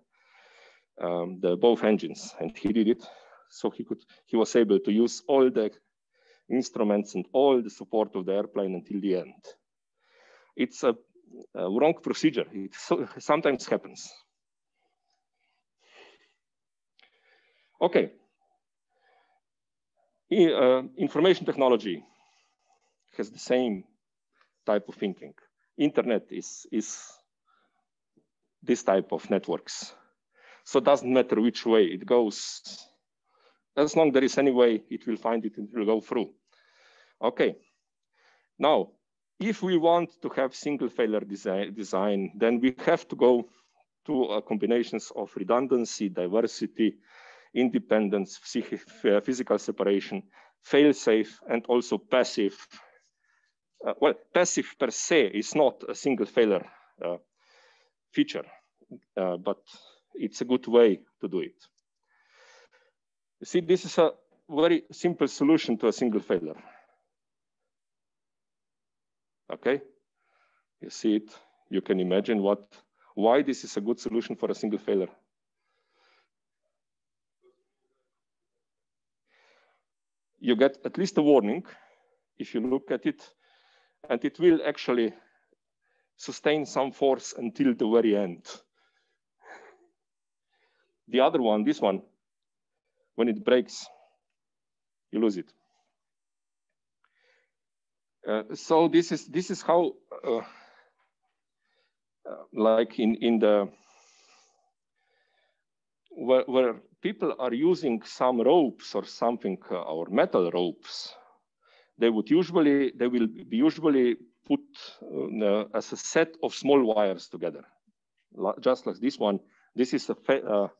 um, the both engines, and he did it. So he could, he was able to use all the instruments and all the support of the airplane until the end. It's a, a wrong procedure. It so, sometimes happens. Okay, uh, information technology has the same type of thinking. Internet is, is this type of networks. So it doesn't matter which way it goes. As long as there is any way, it will find it and it will go through. Okay. Now, if we want to have single failure design, design then we have to go to uh, combinations of redundancy, diversity, independence, physical separation, fail-safe, and also passive. Uh, well, passive per se is not a single failure uh, feature, uh, but it's a good way to do it. You see, this is a very simple solution to a single failure. Okay, you see it, you can imagine what, why this is a good solution for a single failure. you get at least a warning if you look at it, and it will actually sustain some force until the very end. The other one, this one, when it breaks, you lose it. Uh, so this is this is how, uh, uh, like in in the where, where people are using some ropes or something uh, or metal ropes, they would usually they will be usually put uh, as a set of small wires together, just like this one. This is a, fa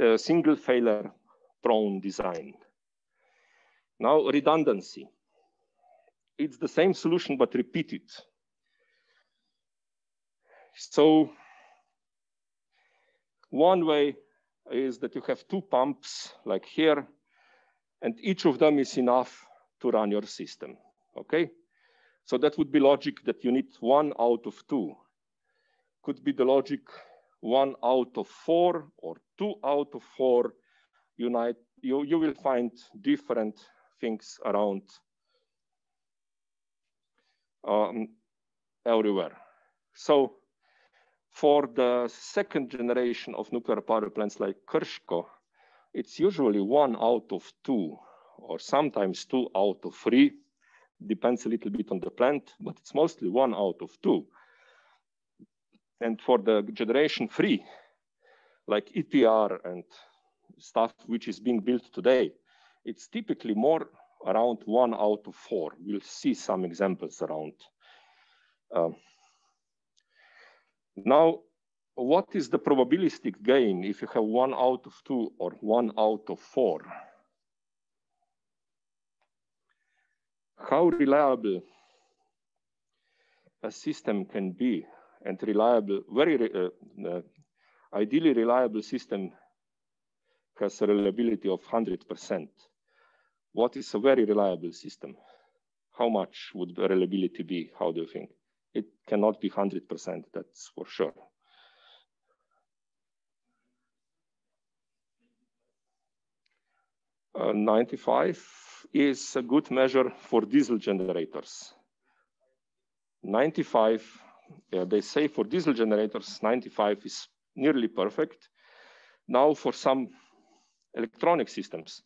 uh, single failure prone design. Now redundancy. It's the same solution but repeated. So one way is that you have two pumps like here, and each of them is enough to run your system, okay? So that would be logic that you need one out of two. Could be the logic one out of four or two out of four. Unite, you, you will find different things around um, everywhere. So for the second generation of nuclear power plants like Krško, it's usually one out of two, or sometimes two out of three. Depends a little bit on the plant, but it's mostly one out of two. And for the generation three, like EPR and stuff which is being built today, it's typically more around one out of four. We'll see some examples around. Um, now, what is the probabilistic gain if you have one out of two or one out of four? How reliable a system can be and reliable, very uh, uh, ideally reliable system has a reliability of 100%. What is a very reliable system? How much would the reliability be? How do you think? It cannot be 100%, that's for sure. Uh, 95 is a good measure for diesel generators. 95, yeah, they say for diesel generators, 95 is nearly perfect. Now for some electronic systems,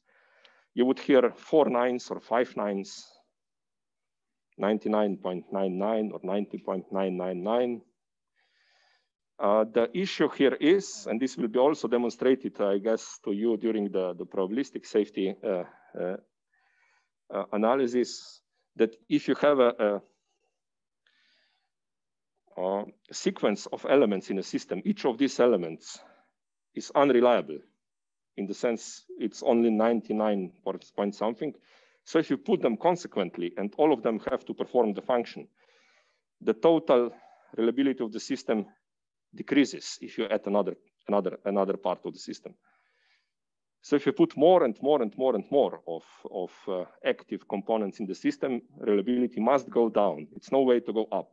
you would hear four nines or five nines, 99.99 or 90.999. Uh, the issue here is, and this will be also demonstrated, I guess, to you during the, the probabilistic safety uh, uh, uh analysis, that if you have a, a, a, sequence of elements in a system, each of these elements is unreliable in the sense it's only 99 point something. So if you put them consequently and all of them have to perform the function, the total reliability of the system decreases if you add another, another, another part of the system. So if you put more and more and more and more of, of uh, active components in the system, reliability must go down. It's no way to go up.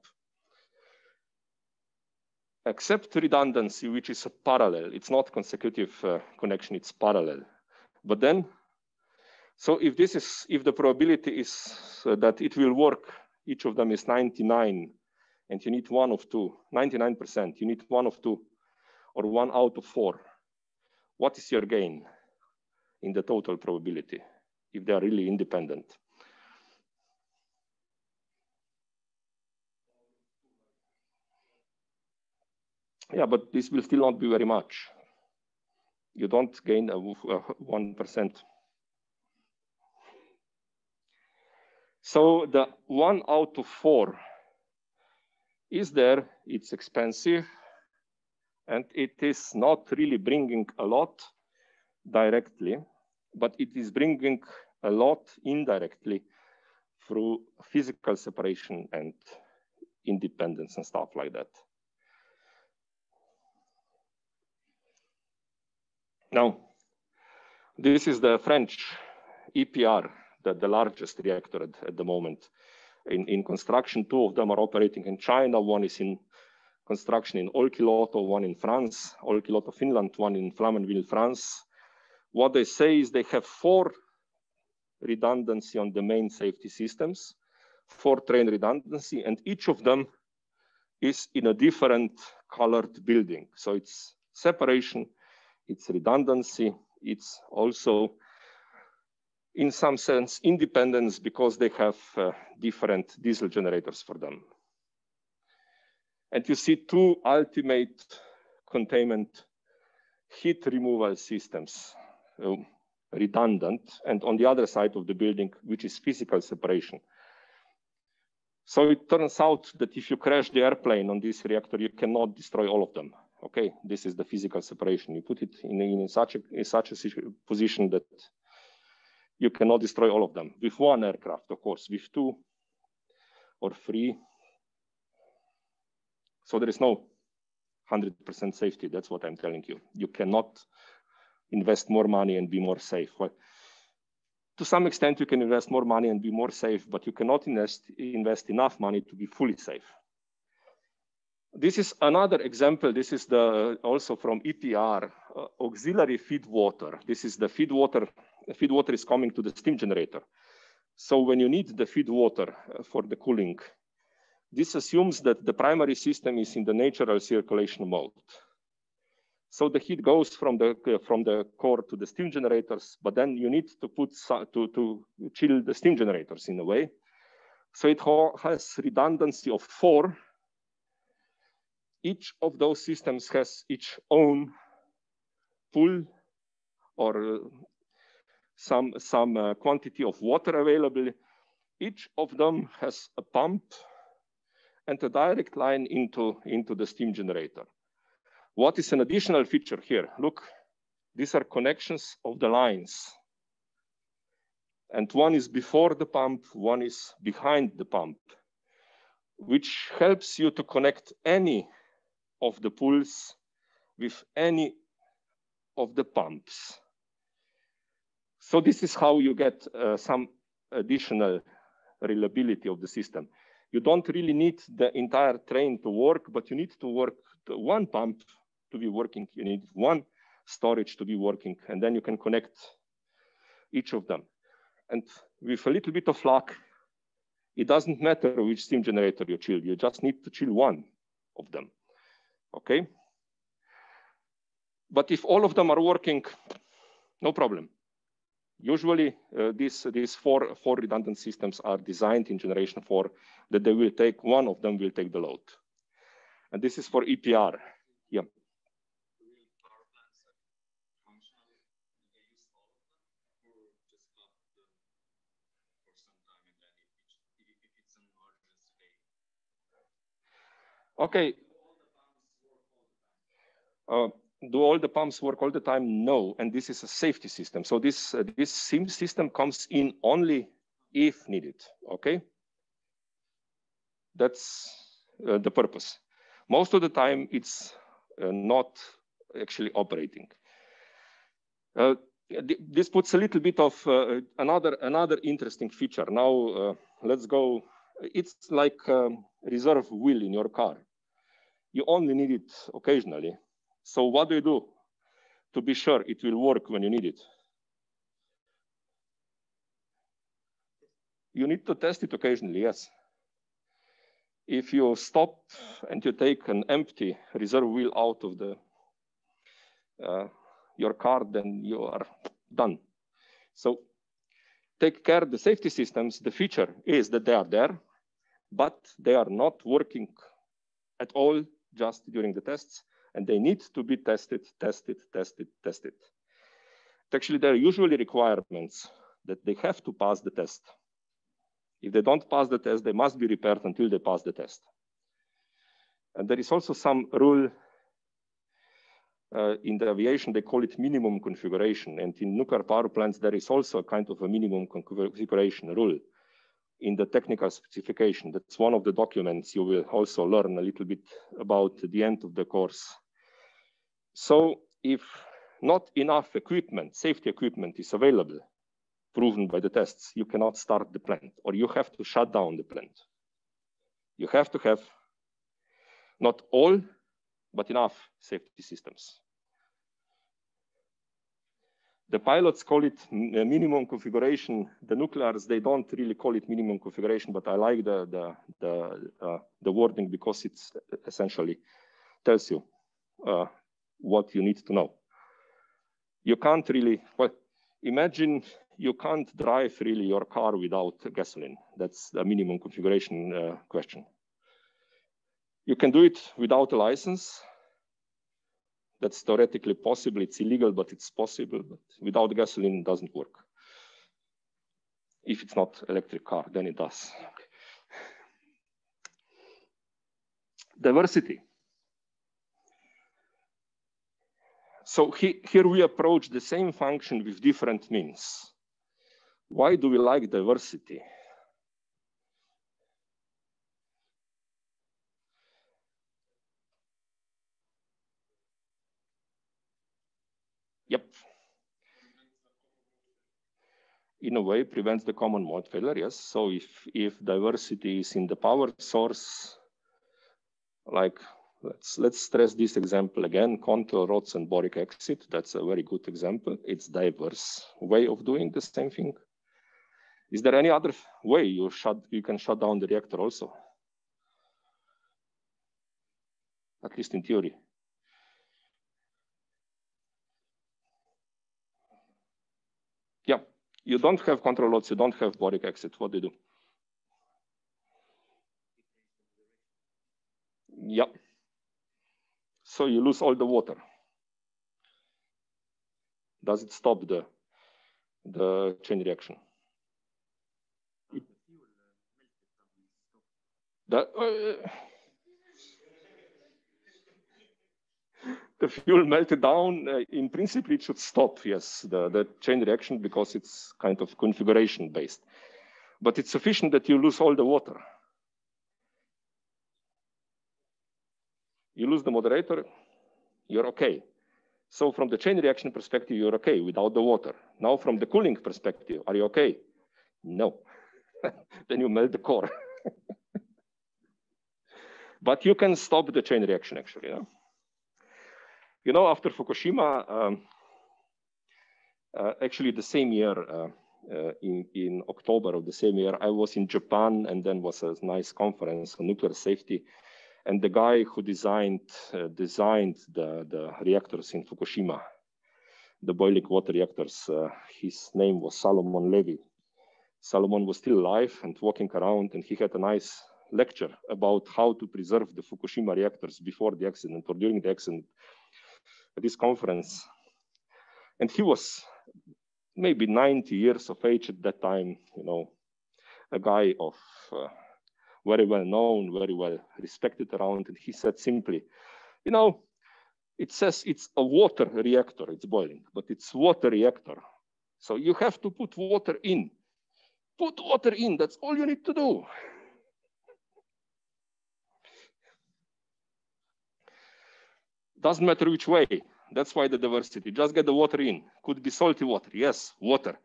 Except redundancy, which is a parallel. It's not consecutive uh, connection, it's parallel. But then, so if this is, if the probability is uh, that it will work, each of them is 99 and you need one of two, 99%, you need one of two or one out of four. What is your gain in the total probability if they are really independent? Yeah, but this will still not be very much. You don't gain a 1%. Uh, so the one out of four is there, it's expensive, and it is not really bringing a lot directly, but it is bringing a lot indirectly through physical separation and independence and stuff like that. Now, this is the French EPR, the, the largest reactor at, at the moment in, in construction. Two of them are operating in China. One is in construction in Olkiluoto, one in France, Olkiluoto, Finland, one in Flamanville, France. What they say is they have four redundancy on the main safety systems, four train redundancy, and each of them is in a different colored building. So it's separation, it's redundancy, it's also in some sense, independence because they have uh, different diesel generators for them. And you see two ultimate containment heat removal systems, uh, redundant, and on the other side of the building, which is physical separation. So it turns out that if you crash the airplane on this reactor, you cannot destroy all of them. Okay, this is the physical separation. You put it in, in such a in such a position that you cannot destroy all of them with one aircraft, of course, with two or three. So there is no 100% safety. That's what I'm telling you. You cannot invest more money and be more safe. Well, to some extent, you can invest more money and be more safe, but you cannot invest, invest enough money to be fully safe. This is another example. This is the also from EPR, uh, auxiliary feed water. This is the feed water feed water is coming to the steam generator. So when you need the feed water uh, for the cooling, this assumes that the primary system is in the natural circulation mode. So the heat goes from the uh, from the core to the steam generators, but then you need to put to to chill the steam generators in a way. So it has redundancy of four. Each of those systems has its own pool or uh, some, some uh, quantity of water available. Each of them has a pump and a direct line into, into the steam generator. What is an additional feature here? Look, these are connections of the lines. And one is before the pump, one is behind the pump. which helps you to connect any of the pools with any of the pumps. So this is how you get uh, some additional reliability of the system. You don't really need the entire train to work, but you need to work one pump to be working. You need one storage to be working, and then you can connect each of them. And with a little bit of luck, it doesn't matter which steam generator you chill. You just need to chill one of them, okay? But if all of them are working, no problem. Usually, uh, these, these four, four redundant systems are designed in generation four that they will take, one of them will take the load. And this is for EPR. Yeah. Okay. Uh, do all the pumps work all the time? No, and this is a safety system. So this, uh, this SIM system comes in only if needed, okay? That's uh, the purpose. Most of the time, it's uh, not actually operating. Uh, this puts a little bit of another, another interesting feature. Now, let's go. It's like um, reserve wheel in your car. You only need it occasionally so what do you do to be sure it will work when you need it? You need to test it occasionally, yes. If you stop and you take an empty reserve wheel out of the uh, your car, then you are done. So take care the safety systems. The feature is that they are there, but they are not working at all just during the tests and they need to be tested, tested, tested, tested. Actually, there are usually requirements that they have to pass the test. If they don't pass the test, they must be repaired until they pass the test. And there is also some rule uh, in the aviation, they call it minimum configuration. And in nuclear power plants, there is also a kind of a minimum configuration rule in the technical specification. That's one of the documents you will also learn a little bit about at the end of the course. So if not enough equipment, safety equipment is available, proven by the tests, you cannot start the plant or you have to shut down the plant. You have to have not all, but enough safety systems. The pilots call it minimum configuration. The nuclears, they don't really call it minimum configuration, but I like the, the, the, uh, the wording because it's essentially tells you uh, what you need to know. You can't really, well, imagine you can't drive really your car without gasoline. That's the minimum configuration uh, question. You can do it without a license. That's theoretically possible. It's illegal, but it's possible. But without gasoline, it doesn't work. If it's not electric car, then it does. Diversity. So he, here we approach the same function with different means. Why do we like diversity? Yep. In a way, prevents the common mode failure, yes. So if, if diversity is in the power source, like Let's, let's stress this example again, control rods and boric acid. That's a very good example. It's diverse way of doing the same thing. Is there any other way you, shut, you can shut down the reactor also? At least in theory. Yeah, you don't have control rods, you don't have boric acid. What do you do? Yeah so you lose all the water. Does it stop the, the chain reaction? The, uh, the fuel melted down, uh, in principle, it should stop, yes, the, the chain reaction because it's kind of configuration based. But it's sufficient that you lose all the water. You lose the moderator, you're okay. So from the chain reaction perspective, you're okay without the water. Now from the cooling perspective, are you okay? No. then you melt the core. but you can stop the chain reaction actually. You know, after Fukushima, um, uh, actually the same year, uh, uh, in, in October of the same year, I was in Japan and then was a nice conference on nuclear safety. And the guy who designed uh, designed the, the reactors in Fukushima, the boiling water reactors, uh, his name was Salomon Levy. Salomon was still alive and walking around, and he had a nice lecture about how to preserve the Fukushima reactors before the accident or during the accident at this conference. And he was maybe 90 years of age at that time, you know, a guy of uh, very well known, very well respected around. And he said simply, you know, it says it's a water reactor, it's boiling, but it's water reactor. So you have to put water in. Put water in, that's all you need to do. Doesn't matter which way. That's why the diversity. Just get the water in. Could be salty water. Yes, water.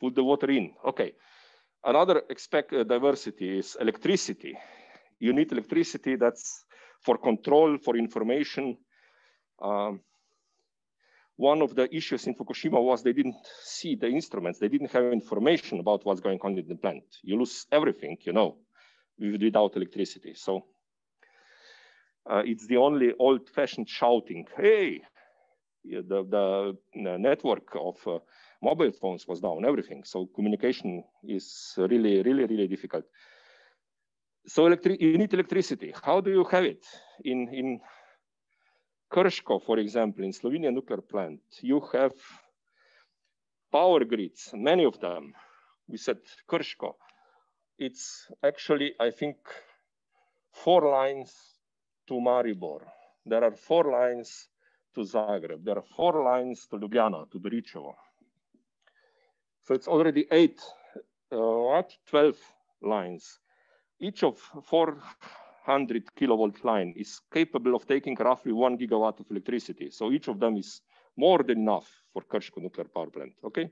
Put the water in. Okay. Another expect uh, diversity is electricity. You need electricity that's for control, for information. Um, one of the issues in Fukushima was they didn't see the instruments. They didn't have information about what's going on in the plant. You lose everything, you know, without electricity. So uh, it's the only old-fashioned shouting, hey, the, the, the network of uh, mobile phones was down, everything. So communication is really, really, really difficult. So you need electricity. How do you have it? In, in Krško, for example, in Slovenia nuclear plant, you have power grids, many of them. We said Krško. It's actually, I think, four lines to Maribor. There are four lines to Zagreb. There are four lines to Ljubljana, to Beričevo. So it's already eight, uh, what, 12 lines. Each of 400 kilovolt line is capable of taking roughly one gigawatt of electricity. So each of them is more than enough for Krško nuclear power plant, okay?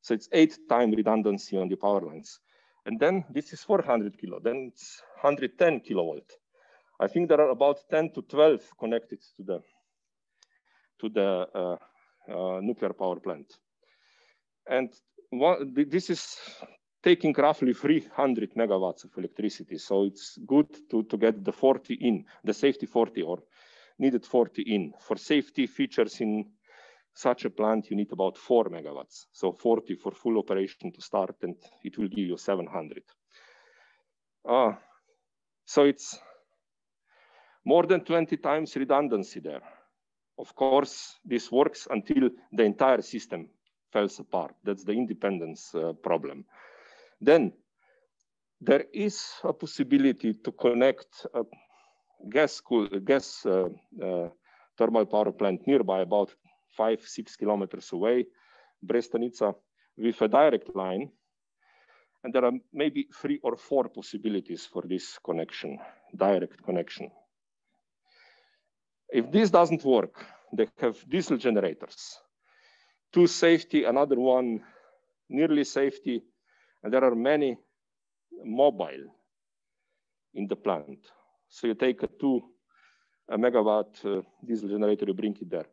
So it's eight time redundancy on the power lines. And then this is 400 kilo, then it's 110 kilovolt. I think there are about 10 to 12 connected to the to the uh, uh, nuclear power plant. And this is taking roughly 300 megawatts of electricity. So it's good to, to get the 40 in, the safety 40 or needed 40 in. For safety features in such a plant, you need about four megawatts. So 40 for full operation to start and it will give you 700. Uh, so it's more than 20 times redundancy there. Of course, this works until the entire system falls apart. That's the independence uh, problem. Then there is a possibility to connect a gas, gas uh, uh, thermal power plant nearby, about five, six kilometers away, Brestanica, with a direct line. And there are maybe three or four possibilities for this connection, direct connection. If this doesn't work, they have diesel generators, two safety, another one nearly safety, and there are many mobile in the plant. So you take a two a megawatt uh, diesel generator, you bring it there.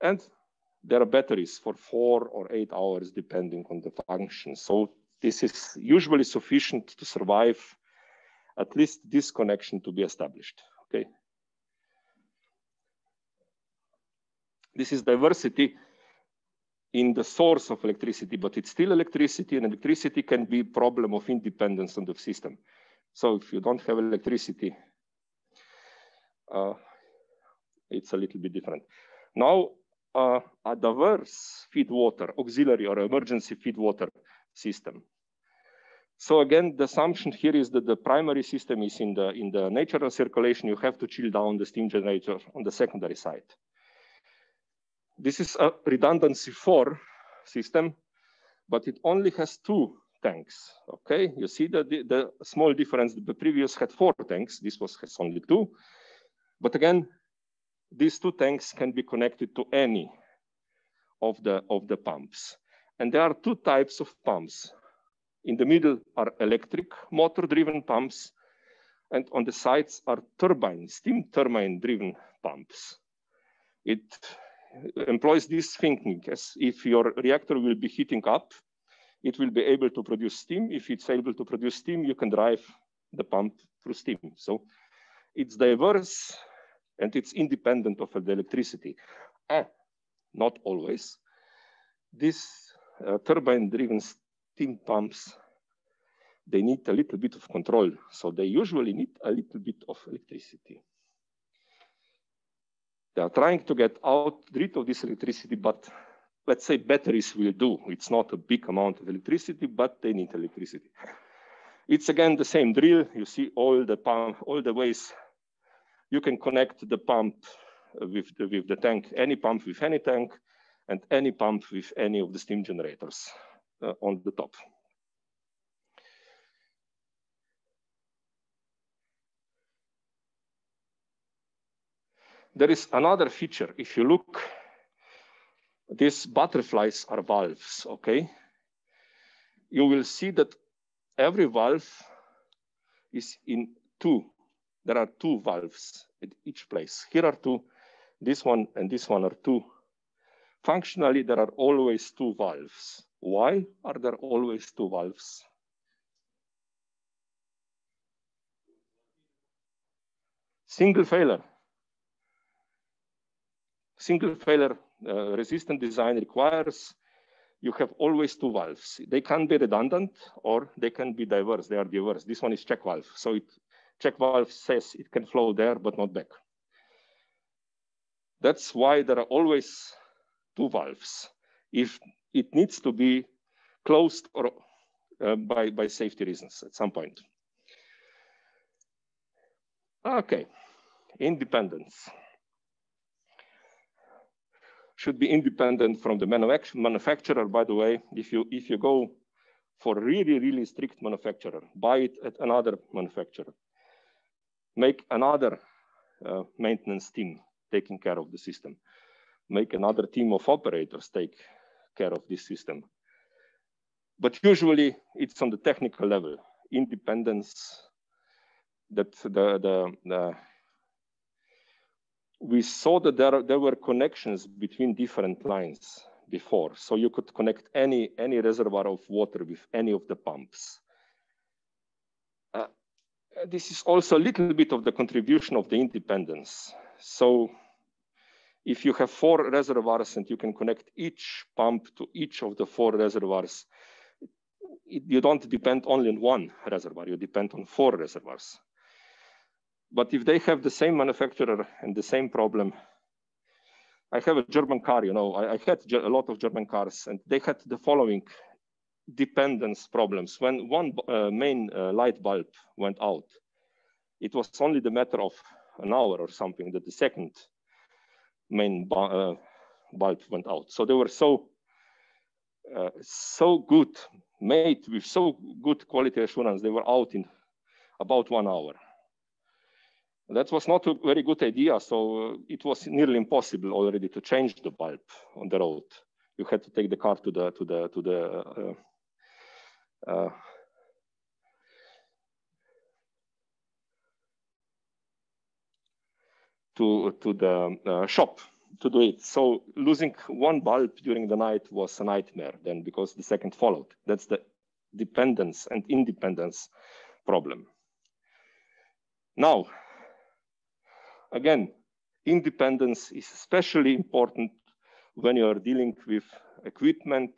And there are batteries for four or eight hours, depending on the function. So this is usually sufficient to survive at least this connection to be established, okay? This is diversity in the source of electricity, but it's still electricity and electricity can be problem of independence on the system. So if you don't have electricity, uh, it's a little bit different. Now, uh, a diverse feed water, auxiliary or emergency feed water system. So again, the assumption here is that the primary system is in the, in the natural circulation. You have to chill down the steam generator on the secondary side. This is a redundancy four system, but it only has two tanks. Okay, you see the, the, the small difference. The previous had four tanks. This was has only two. But again, these two tanks can be connected to any of the, of the pumps. And there are two types of pumps. In the middle are electric motor driven pumps. And on the sides are turbine, steam turbine driven pumps. It employs this thinking as if your reactor will be heating up, it will be able to produce steam. If it's able to produce steam, you can drive the pump through steam. So it's diverse and it's independent of the electricity. Ah, not always. These uh, turbine-driven steam pumps, they need a little bit of control. So they usually need a little bit of electricity. They are trying to get out rid of this electricity, but let's say batteries will do. It's not a big amount of electricity, but they need electricity. It's again the same drill. You see all the pump, all the ways you can connect the pump with the, with the tank, any pump with any tank, and any pump with any of the steam generators uh, on the top. There is another feature. If you look, these butterflies are valves, okay? You will see that every valve is in two. There are two valves at each place. Here are two, this one and this one are two. Functionally, there are always two valves. Why are there always two valves? Single failure single failure uh, resistant design requires you have always two valves. They can be redundant or they can be diverse. They are diverse. This one is check valve. So it check valve says it can flow there, but not back. That's why there are always two valves. If it needs to be closed or uh, by, by safety reasons at some point. Okay, independence should be independent from the manufacturer. By the way, if you if you go for really really strict manufacturer, buy it at another manufacturer. Make another uh, maintenance team taking care of the system. Make another team of operators take care of this system. But usually it's on the technical level, independence that the, the, the we saw that there, there were connections between different lines before. So you could connect any, any reservoir of water with any of the pumps. Uh, this is also a little bit of the contribution of the independence. So if you have four reservoirs and you can connect each pump to each of the four reservoirs, it, you don't depend only on one reservoir, you depend on four reservoirs. But if they have the same manufacturer and the same problem, I have a German car, you know, I, I had a lot of German cars and they had the following dependence problems. When one uh, main uh, light bulb went out, it was only the matter of an hour or something that the second main uh, bulb went out. So they were so uh, so good, made with so good quality assurance, they were out in about one hour. That was not a very good idea, so uh, it was nearly impossible already to change the bulb on the road. You had to take the car to the to the to the uh, uh, to to the uh, shop to do it. So losing one bulb during the night was a nightmare then because the second followed. That's the dependence and independence problem. Now, Again, independence is especially important when you are dealing with equipment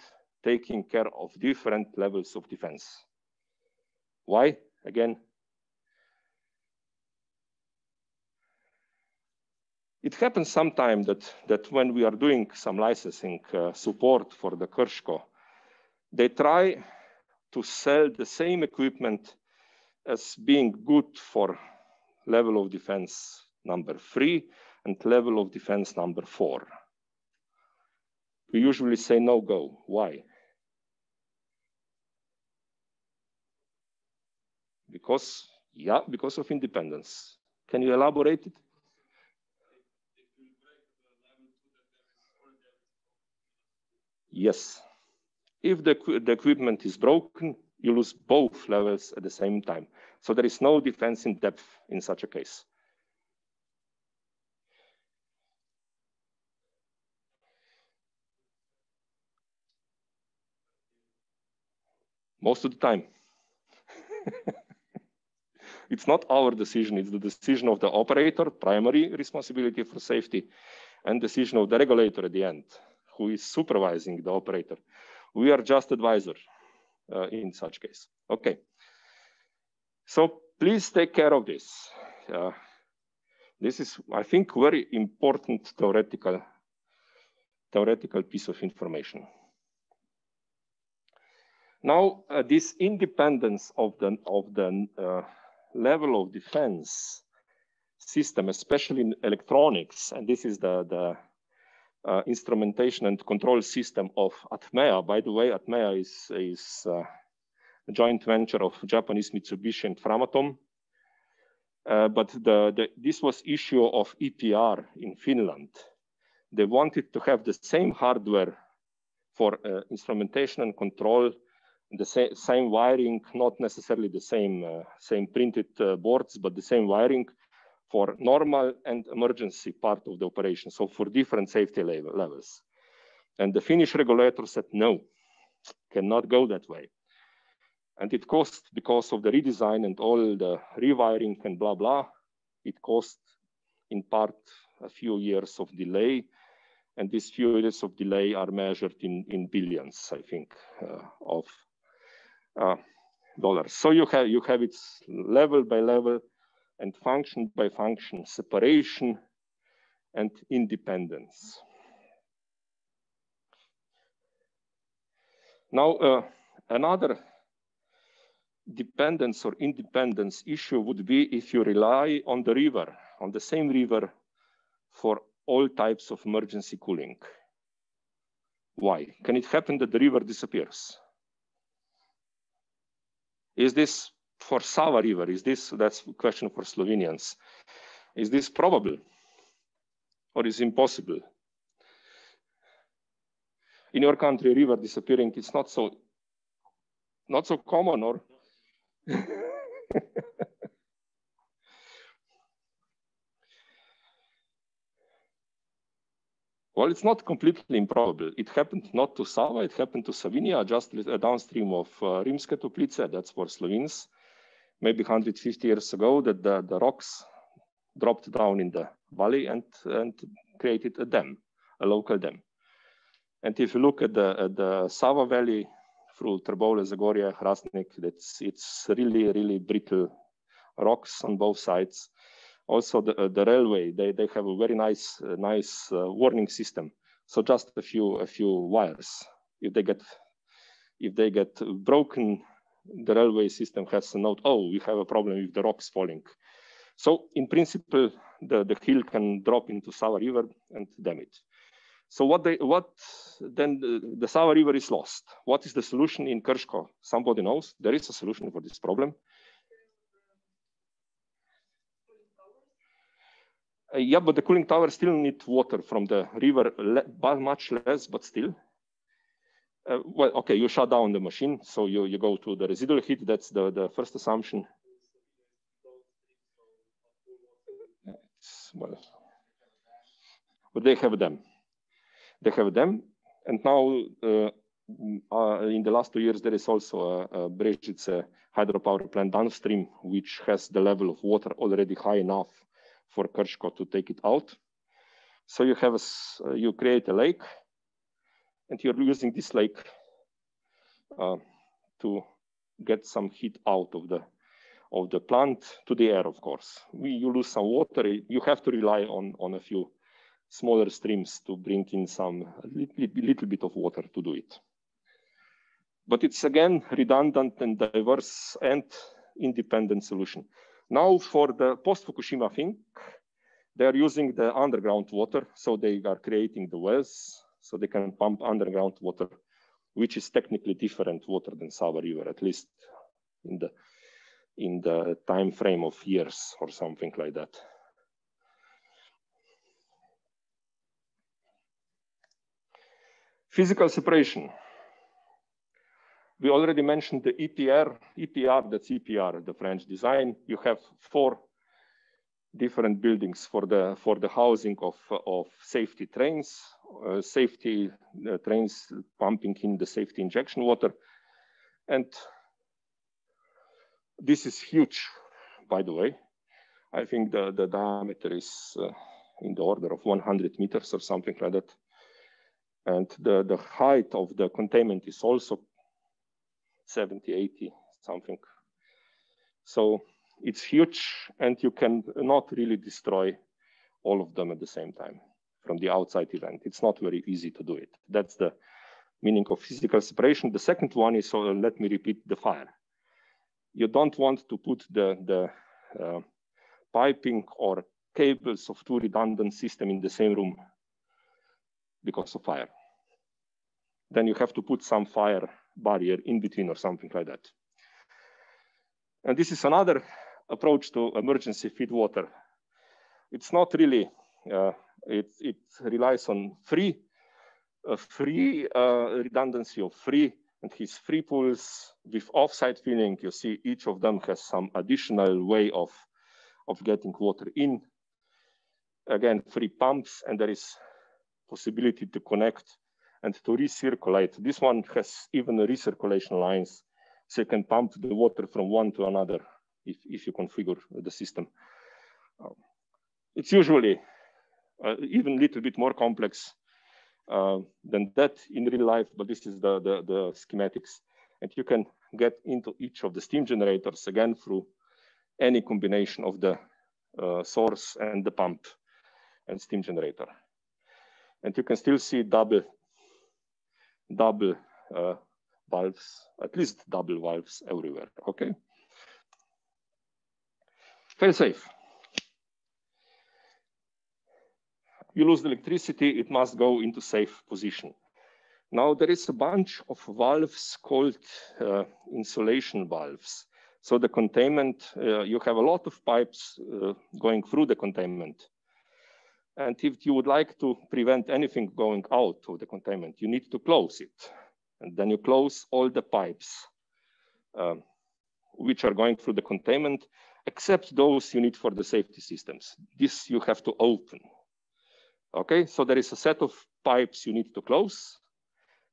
taking care of different levels of defense. Why? Again, it happens sometime that, that when we are doing some licensing uh, support for the Krško, they try to sell the same equipment as being good for level of defense number three, and level of defense number four. We usually say no go. Why? Because, yeah, because of independence. Can you elaborate it? Yes. If the, the equipment is broken, you lose both levels at the same time. So there is no defense in depth in such a case. Most of the time. it's not our decision, it's the decision of the operator, primary responsibility for safety, and decision of the regulator at the end, who is supervising the operator. We are just advisor uh, in such case. Okay. So please take care of this. Uh, this is, I think, very important theoretical, theoretical piece of information. Now, uh, this independence of the, of the uh, level of defense system, especially in electronics, and this is the, the uh, instrumentation and control system of Atmea. By the way, Atmea is, is uh, a joint venture of Japanese Mitsubishi and Framatome. Uh, but the, the, this was issue of EPR in Finland. They wanted to have the same hardware for uh, instrumentation and control the sa same wiring, not necessarily the same uh, same printed uh, boards, but the same wiring for normal and emergency part of the operation. So for different safety level, levels. And the Finnish regulator said, no, cannot go that way. And it cost, because of the redesign and all the rewiring and blah, blah, it cost in part a few years of delay. And these few years of delay are measured in, in billions, I think, uh, of dollars. So you have, you have it level by level and function by function separation and independence. Now, uh, another dependence or independence issue would be if you rely on the river, on the same river for all types of emergency cooling. Why? Can it happen that the river disappears? Is this for Sava River? Is this, that's a question for Slovenians. Is this probable or is impossible? In your country, river disappearing, it's not so, not so common or? Well, it's not completely improbable. It happened not to Sava, it happened to Savinja, just downstream of uh, Rimske Toplice, that's for Slovenes. Maybe 150 years ago, that the, the rocks dropped down in the valley and, and created a dam, a local dam. And if you look at the, at the Sava Valley through Trbovlje, Zagorje, Hrastnik, that's, it's really, really brittle rocks on both sides also the, uh, the railway, they, they have a very nice, uh, nice uh, warning system. So just a few, a few wires. If they get, if they get broken, the railway system has a note, oh, we have a problem with the rocks falling. So in principle, the, the hill can drop into Sava River and damage. So what they, what then the, the Sava River is lost. What is the solution in Krško? Somebody knows. There is a solution for this problem. Yeah, but the cooling tower still need water from the river, but much less, but still. Uh, well, okay, you shut down the machine, so you, you go to the residual heat. That's the, the first assumption. Well, but they have them. They have them, and now uh, uh, in the last two years there is also a, bridge, it's a hydropower plant downstream, which has the level of water already high enough for Krško to take it out. So you have a, you create a lake, and you're using this lake uh, to get some heat out of the of the plant to the air, of course. We, you lose some water. You have to rely on on a few smaller streams to bring in some little, little bit of water to do it. But it's again redundant and diverse and independent solution. Now for the post-Fukushima thing, they are using the underground water. So they are creating the wells so they can pump underground water, which is technically different water than Sava River, at least in the, in the time frame of years or something like that. Physical separation. We already mentioned the EPR, EPR, that's EPR, the French design. You have four different buildings for the for the housing of of safety trains, uh, safety uh, trains pumping in the safety injection water, and this is huge, by the way. I think the the diameter is uh, in the order of 100 meters or something like that, and the the height of the containment is also 70, 80 something. So it's huge and you can not really destroy all of them at the same time from the outside event. It's not very easy to do it. That's the meaning of physical separation. The second one is, so let me repeat the fire. You don't want to put the, the uh, piping or cables of two redundant system in the same room because of fire. Then you have to put some fire barrier in between or something like that. And this is another approach to emergency feed water. It's not really, uh, it, it relies on free, uh, free uh, redundancy of free and his free pools with offsite filling. You see each of them has some additional way of, of getting water in. Again, free pumps and there is possibility to connect and to recirculate. This one has even recirculation lines so you can pump the water from one to another if, if you configure the system. Um, it's usually uh, even a little bit more complex uh, than that in real life, but this is the, the, the, schematics. And you can get into each of the steam generators again through any combination of the uh, source and the pump and steam generator. And you can still see double, double uh, valves, at least double valves everywhere, okay? fail safe. You lose the electricity, it must go into safe position. Now there is a bunch of valves called uh, insulation valves. So the containment, uh, you have a lot of pipes uh, going through the containment. And if you would like to prevent anything going out of the containment, you need to close it. And then you close all the pipes um, which are going through the containment except those you need for the safety systems. This you have to open. Okay, so there is a set of pipes you need to close.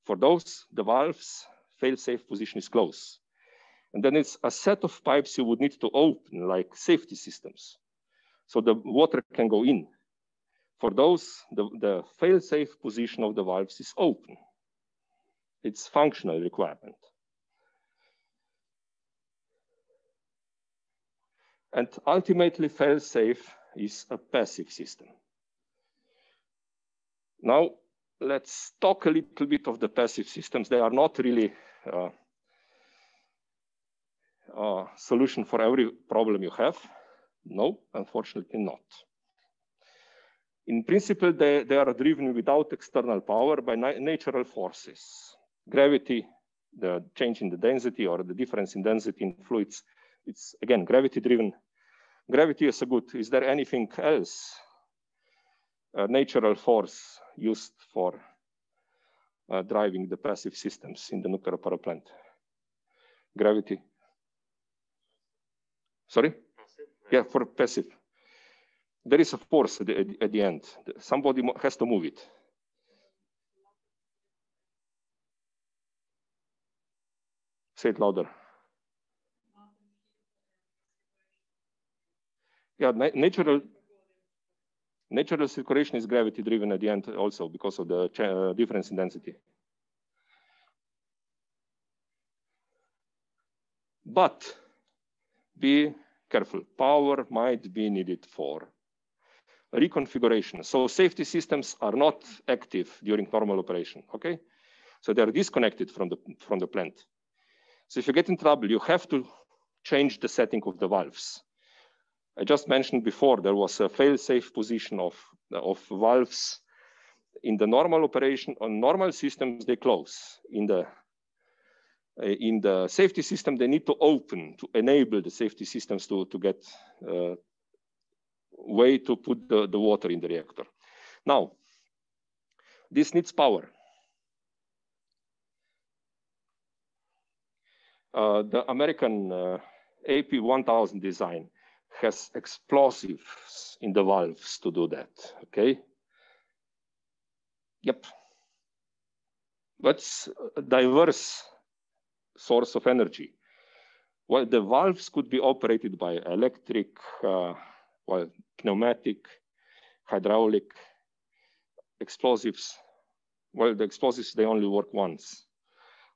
For those, the valves fail-safe position is closed. And then it's a set of pipes you would need to open, like safety systems. So the water can go in. For those, the, the fail-safe position of the valves is open. It's functional requirement. And ultimately, fail-safe is a passive system. Now, let's talk a little bit of the passive systems. They are not really uh, a solution for every problem you have. No, unfortunately not. In principle, they, they are driven without external power by natural forces. Gravity, the change in the density or the difference in density in fluids, it's again gravity driven. Gravity is a good. Is there anything else? A natural force used for uh, driving the passive systems in the nuclear power plant. Gravity. Sorry? Passive. Yeah, for passive. There is a force at the, at the end. Somebody has to move it. Say it louder. yeah, natural natural circulation is gravity driven at the end also because of the uh, difference in density. But be careful, power might be needed for reconfiguration. So safety systems are not active during normal operation, okay? So they're disconnected from the, from the plant. So if you get in trouble, you have to change the setting of the valves. I just mentioned before, there was a fail-safe position of, of valves in the normal operation. On normal systems, they close. In the, in the safety system, they need to open to enable the safety systems to, to get uh, way to put the, the water in the reactor. Now, this needs power. Uh, the American uh, AP1000 design has explosives in the valves to do that, okay? Yep. That's a diverse source of energy. Well, the valves could be operated by electric, uh, well, pneumatic, hydraulic, explosives. Well, the explosives, they only work once.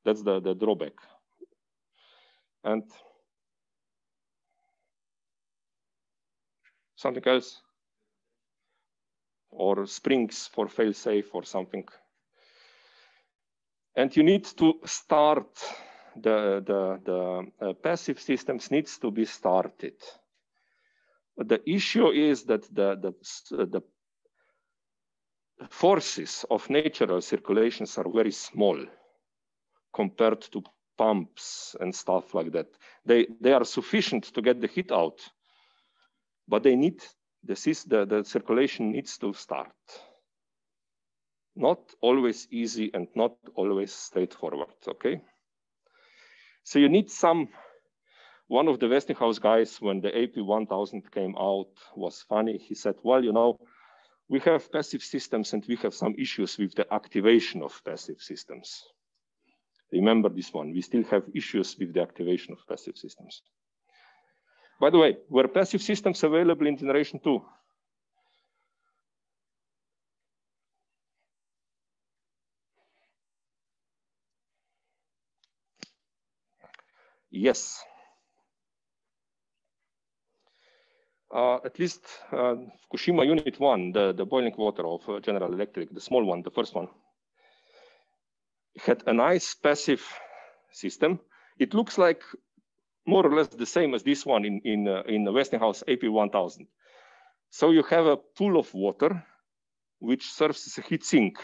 That's the, the drawback. And something else? Or springs for fail-safe or something. And you need to start the, the, the uh, passive systems needs to be started. The issue is that the, the, the forces of natural circulations are very small compared to pumps and stuff like that. They, they are sufficient to get the heat out, but they need, the, the, the circulation needs to start. Not always easy and not always straightforward, okay? So you need some, one of the Westinghouse guys, when the AP1000 came out, was funny. He said, well, you know, we have passive systems and we have some issues with the activation of passive systems. Remember this one, we still have issues with the activation of passive systems. By the way, were passive systems available in generation two? Yes. Uh, at least uh, Fukushima Unit 1, the, the boiling water of uh, General Electric, the small one, the first one, had a nice passive system. It looks like more or less the same as this one in, in, uh, in the Westinghouse AP1000. So you have a pool of water, which serves as a heat sink.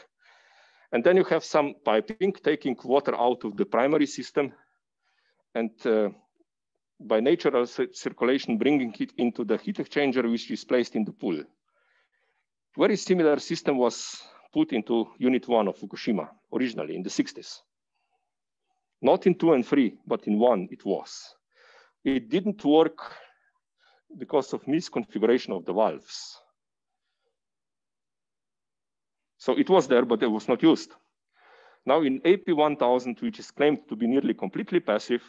And then you have some piping taking water out of the primary system and uh, by natural circulation, bringing it into the heat exchanger, which is placed in the pool. Very similar system was put into unit one of Fukushima originally in the 60s. Not in two and three, but in one it was. It didn't work because of misconfiguration of the valves. So it was there, but it was not used. Now in AP1000, which is claimed to be nearly completely passive,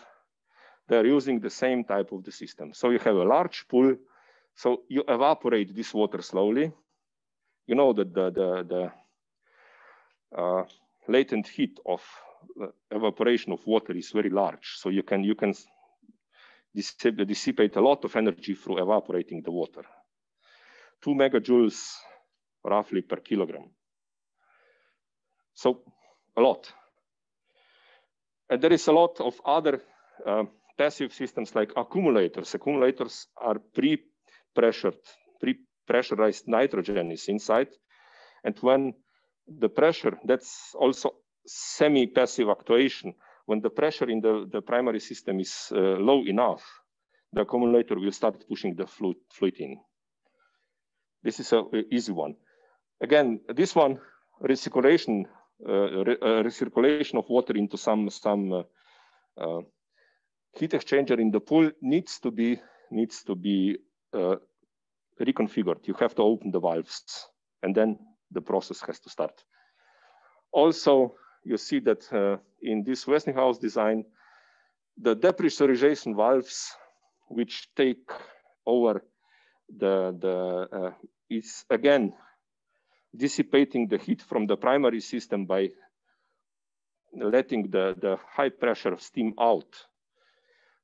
they're using the same type of the system. So you have a large pool, so you evaporate this water slowly. You know that the, the, the uh, latent heat of uh, evaporation of water is very large. So you can, you can dissipate a lot of energy through evaporating the water. Two megajoules roughly per kilogram. So a lot. And there is a lot of other uh, passive systems like accumulators. Accumulators are pre-pressured, pre-pressurized nitrogen is inside. And when the pressure, that's also semi-passive actuation. When the pressure in the, the primary system is uh, low enough, the accumulator will start pushing the fluid, fluid in. This is an easy one. Again, this one, recirculation, uh, re uh, recirculation of water into some, some uh, uh heat exchanger in the pool needs to be needs to be uh, reconfigured. You have to open the valves, and then the process has to start. Also, you see that uh, in this Westinghouse design, the depressurization valves, which take over the the uh, is again dissipating the heat from the primary system by letting the, the high pressure steam out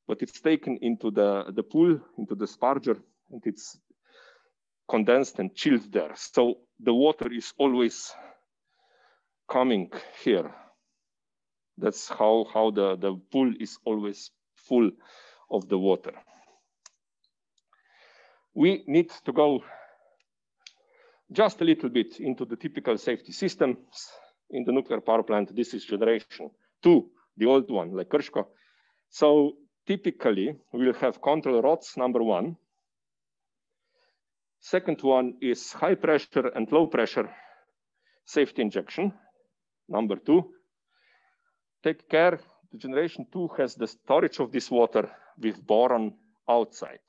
but it's taken into the, the pool, into the sparger, and it's condensed and chilled there. So the water is always coming here. That's how, how the, the pool is always full of the water. We need to go just a little bit into the typical safety systems in the nuclear power plant. This is generation two, the old one, like Krško. So typically we'll have control rods, number one. Second one is high pressure and low pressure safety injection. Number two, take care the generation two has the storage of this water with boron outside.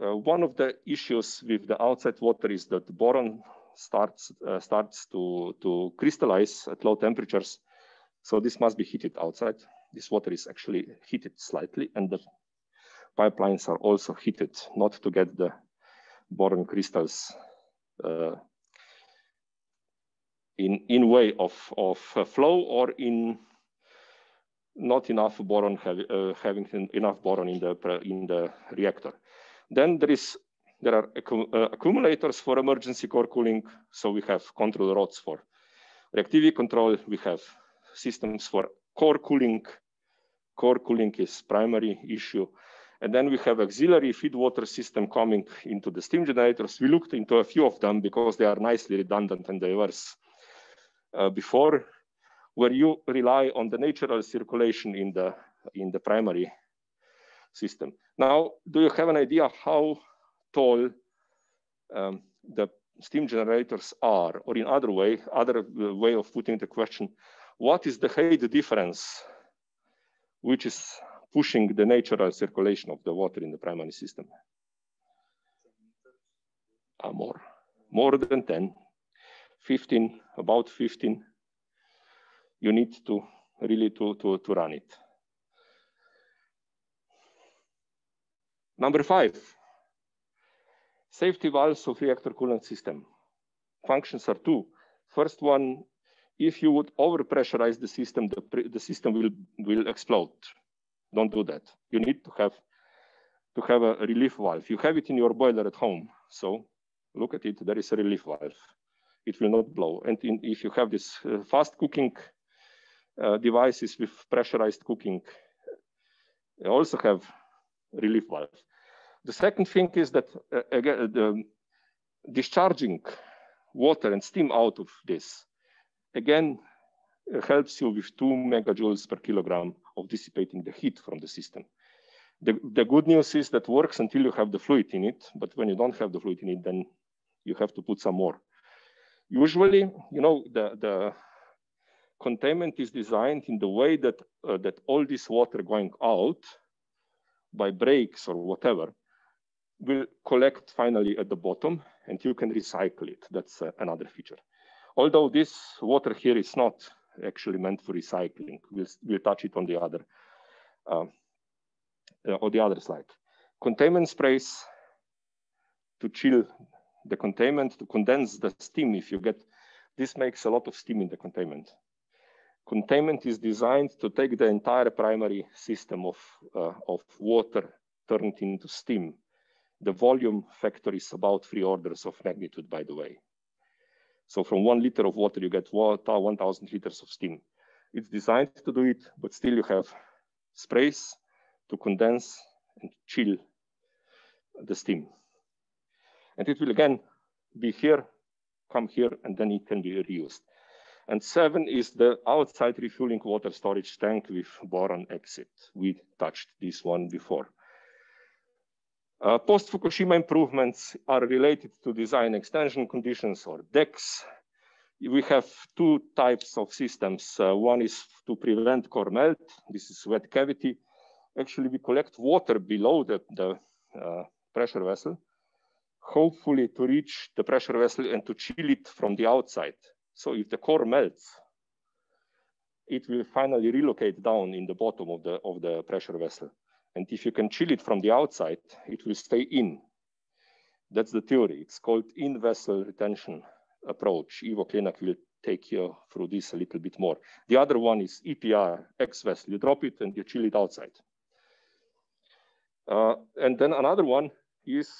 Uh, one of the issues with the outside water is that boron starts uh, starts to to crystallize at low temperatures. So this must be heated outside. This water is actually heated slightly, and the pipelines are also heated, not to get the boron crystals uh, in in way of of uh, flow or in not enough boron have, uh, having enough boron in the in the reactor. Then there is there are uh, accumulators for emergency core cooling. So we have control rods for reactivity control. We have systems for core cooling. Core cooling is primary issue. And then we have auxiliary feed water system coming into the steam generators. We looked into a few of them because they are nicely redundant and diverse uh, before, where you rely on the natural circulation in the, in the primary system. Now, do you have an idea how tall um, the steam generators are, or in other way, other uh, way of putting the question, what is the height difference which is pushing the natural circulation of the water in the primary system? Uh, more, more than 10, 15, about 15. You need to really to, to, to run it. Number five, safety valves of reactor coolant system. Functions are two. First one, if you would overpressurize the system, the, the system will, will explode. Don't do that. You need to have to have a relief valve. You have it in your boiler at home. So look at it, there is a relief valve. It will not blow. And in, if you have this uh, fast cooking uh, devices with pressurized cooking, you also have relief valve. The second thing is that uh, again, the discharging water and steam out of this, again, helps you with two megajoules per kilogram of dissipating the heat from the system. The, the good news is that works until you have the fluid in it, but when you don't have the fluid in it, then you have to put some more. Usually, you know, the, the containment is designed in the way that, uh, that all this water going out by breaks or whatever will collect finally at the bottom and you can recycle it. That's uh, another feature. Although this water here is not actually meant for recycling. We'll, we'll touch it on the other, uh, uh, on the other slide. Containment sprays to chill the containment, to condense the steam if you get, this makes a lot of steam in the containment. Containment is designed to take the entire primary system of, uh, of water turned into steam. The volume factor is about three orders of magnitude, by the way. So from one liter of water, you get 1,000 liters of steam. It's designed to do it, but still you have sprays to condense and chill the steam. And it will again be here, come here, and then it can be reused. And seven is the outside refueling water storage tank with boron exit. We touched this one before. Uh, Post-Fukushima improvements are related to design extension conditions or DECs. We have two types of systems. Uh, one is to prevent core melt. This is wet cavity. Actually, we collect water below the, the uh, pressure vessel, hopefully to reach the pressure vessel and to chill it from the outside. So if the core melts, it will finally relocate down in the bottom of the, of the pressure vessel. And if you can chill it from the outside, it will stay in. That's the theory. It's called in-vessel retention approach. Ivo Kljenak will take you through this a little bit more. The other one is EPR, ex-vessel. You drop it and you chill it outside. Uh, and then another one is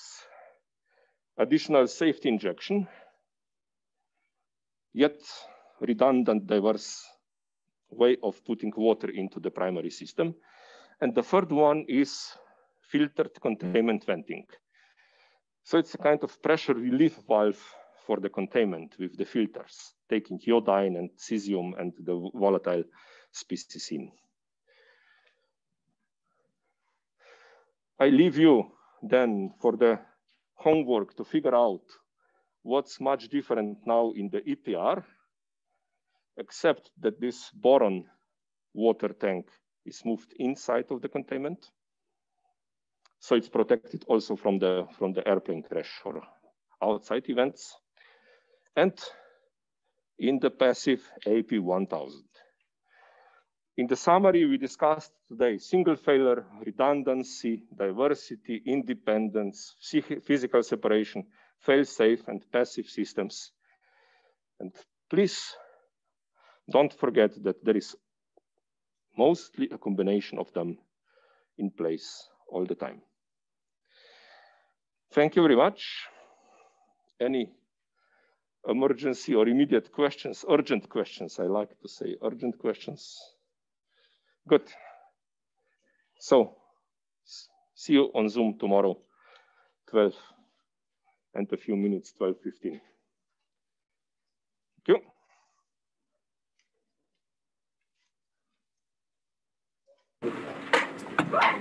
additional safety injection, yet redundant, diverse way of putting water into the primary system. And the third one is filtered containment venting. So it's a kind of pressure relief valve for the containment with the filters, taking iodine and cesium and the volatile species in. I leave you then for the homework to figure out what's much different now in the EPR, except that this boron water tank is moved inside of the containment. So it's protected also from the, from the airplane crash or outside events. And in the passive AP1000. In the summary, we discussed today single failure, redundancy, diversity, independence, physical separation, fail-safe and passive systems. And please don't forget that there is mostly a combination of them in place all the time. Thank you very much. Any emergency or immediate questions, urgent questions, I like to say urgent questions. Good. So see you on Zoom tomorrow, 12 and a few minutes, 12.15. Thank you. Bye.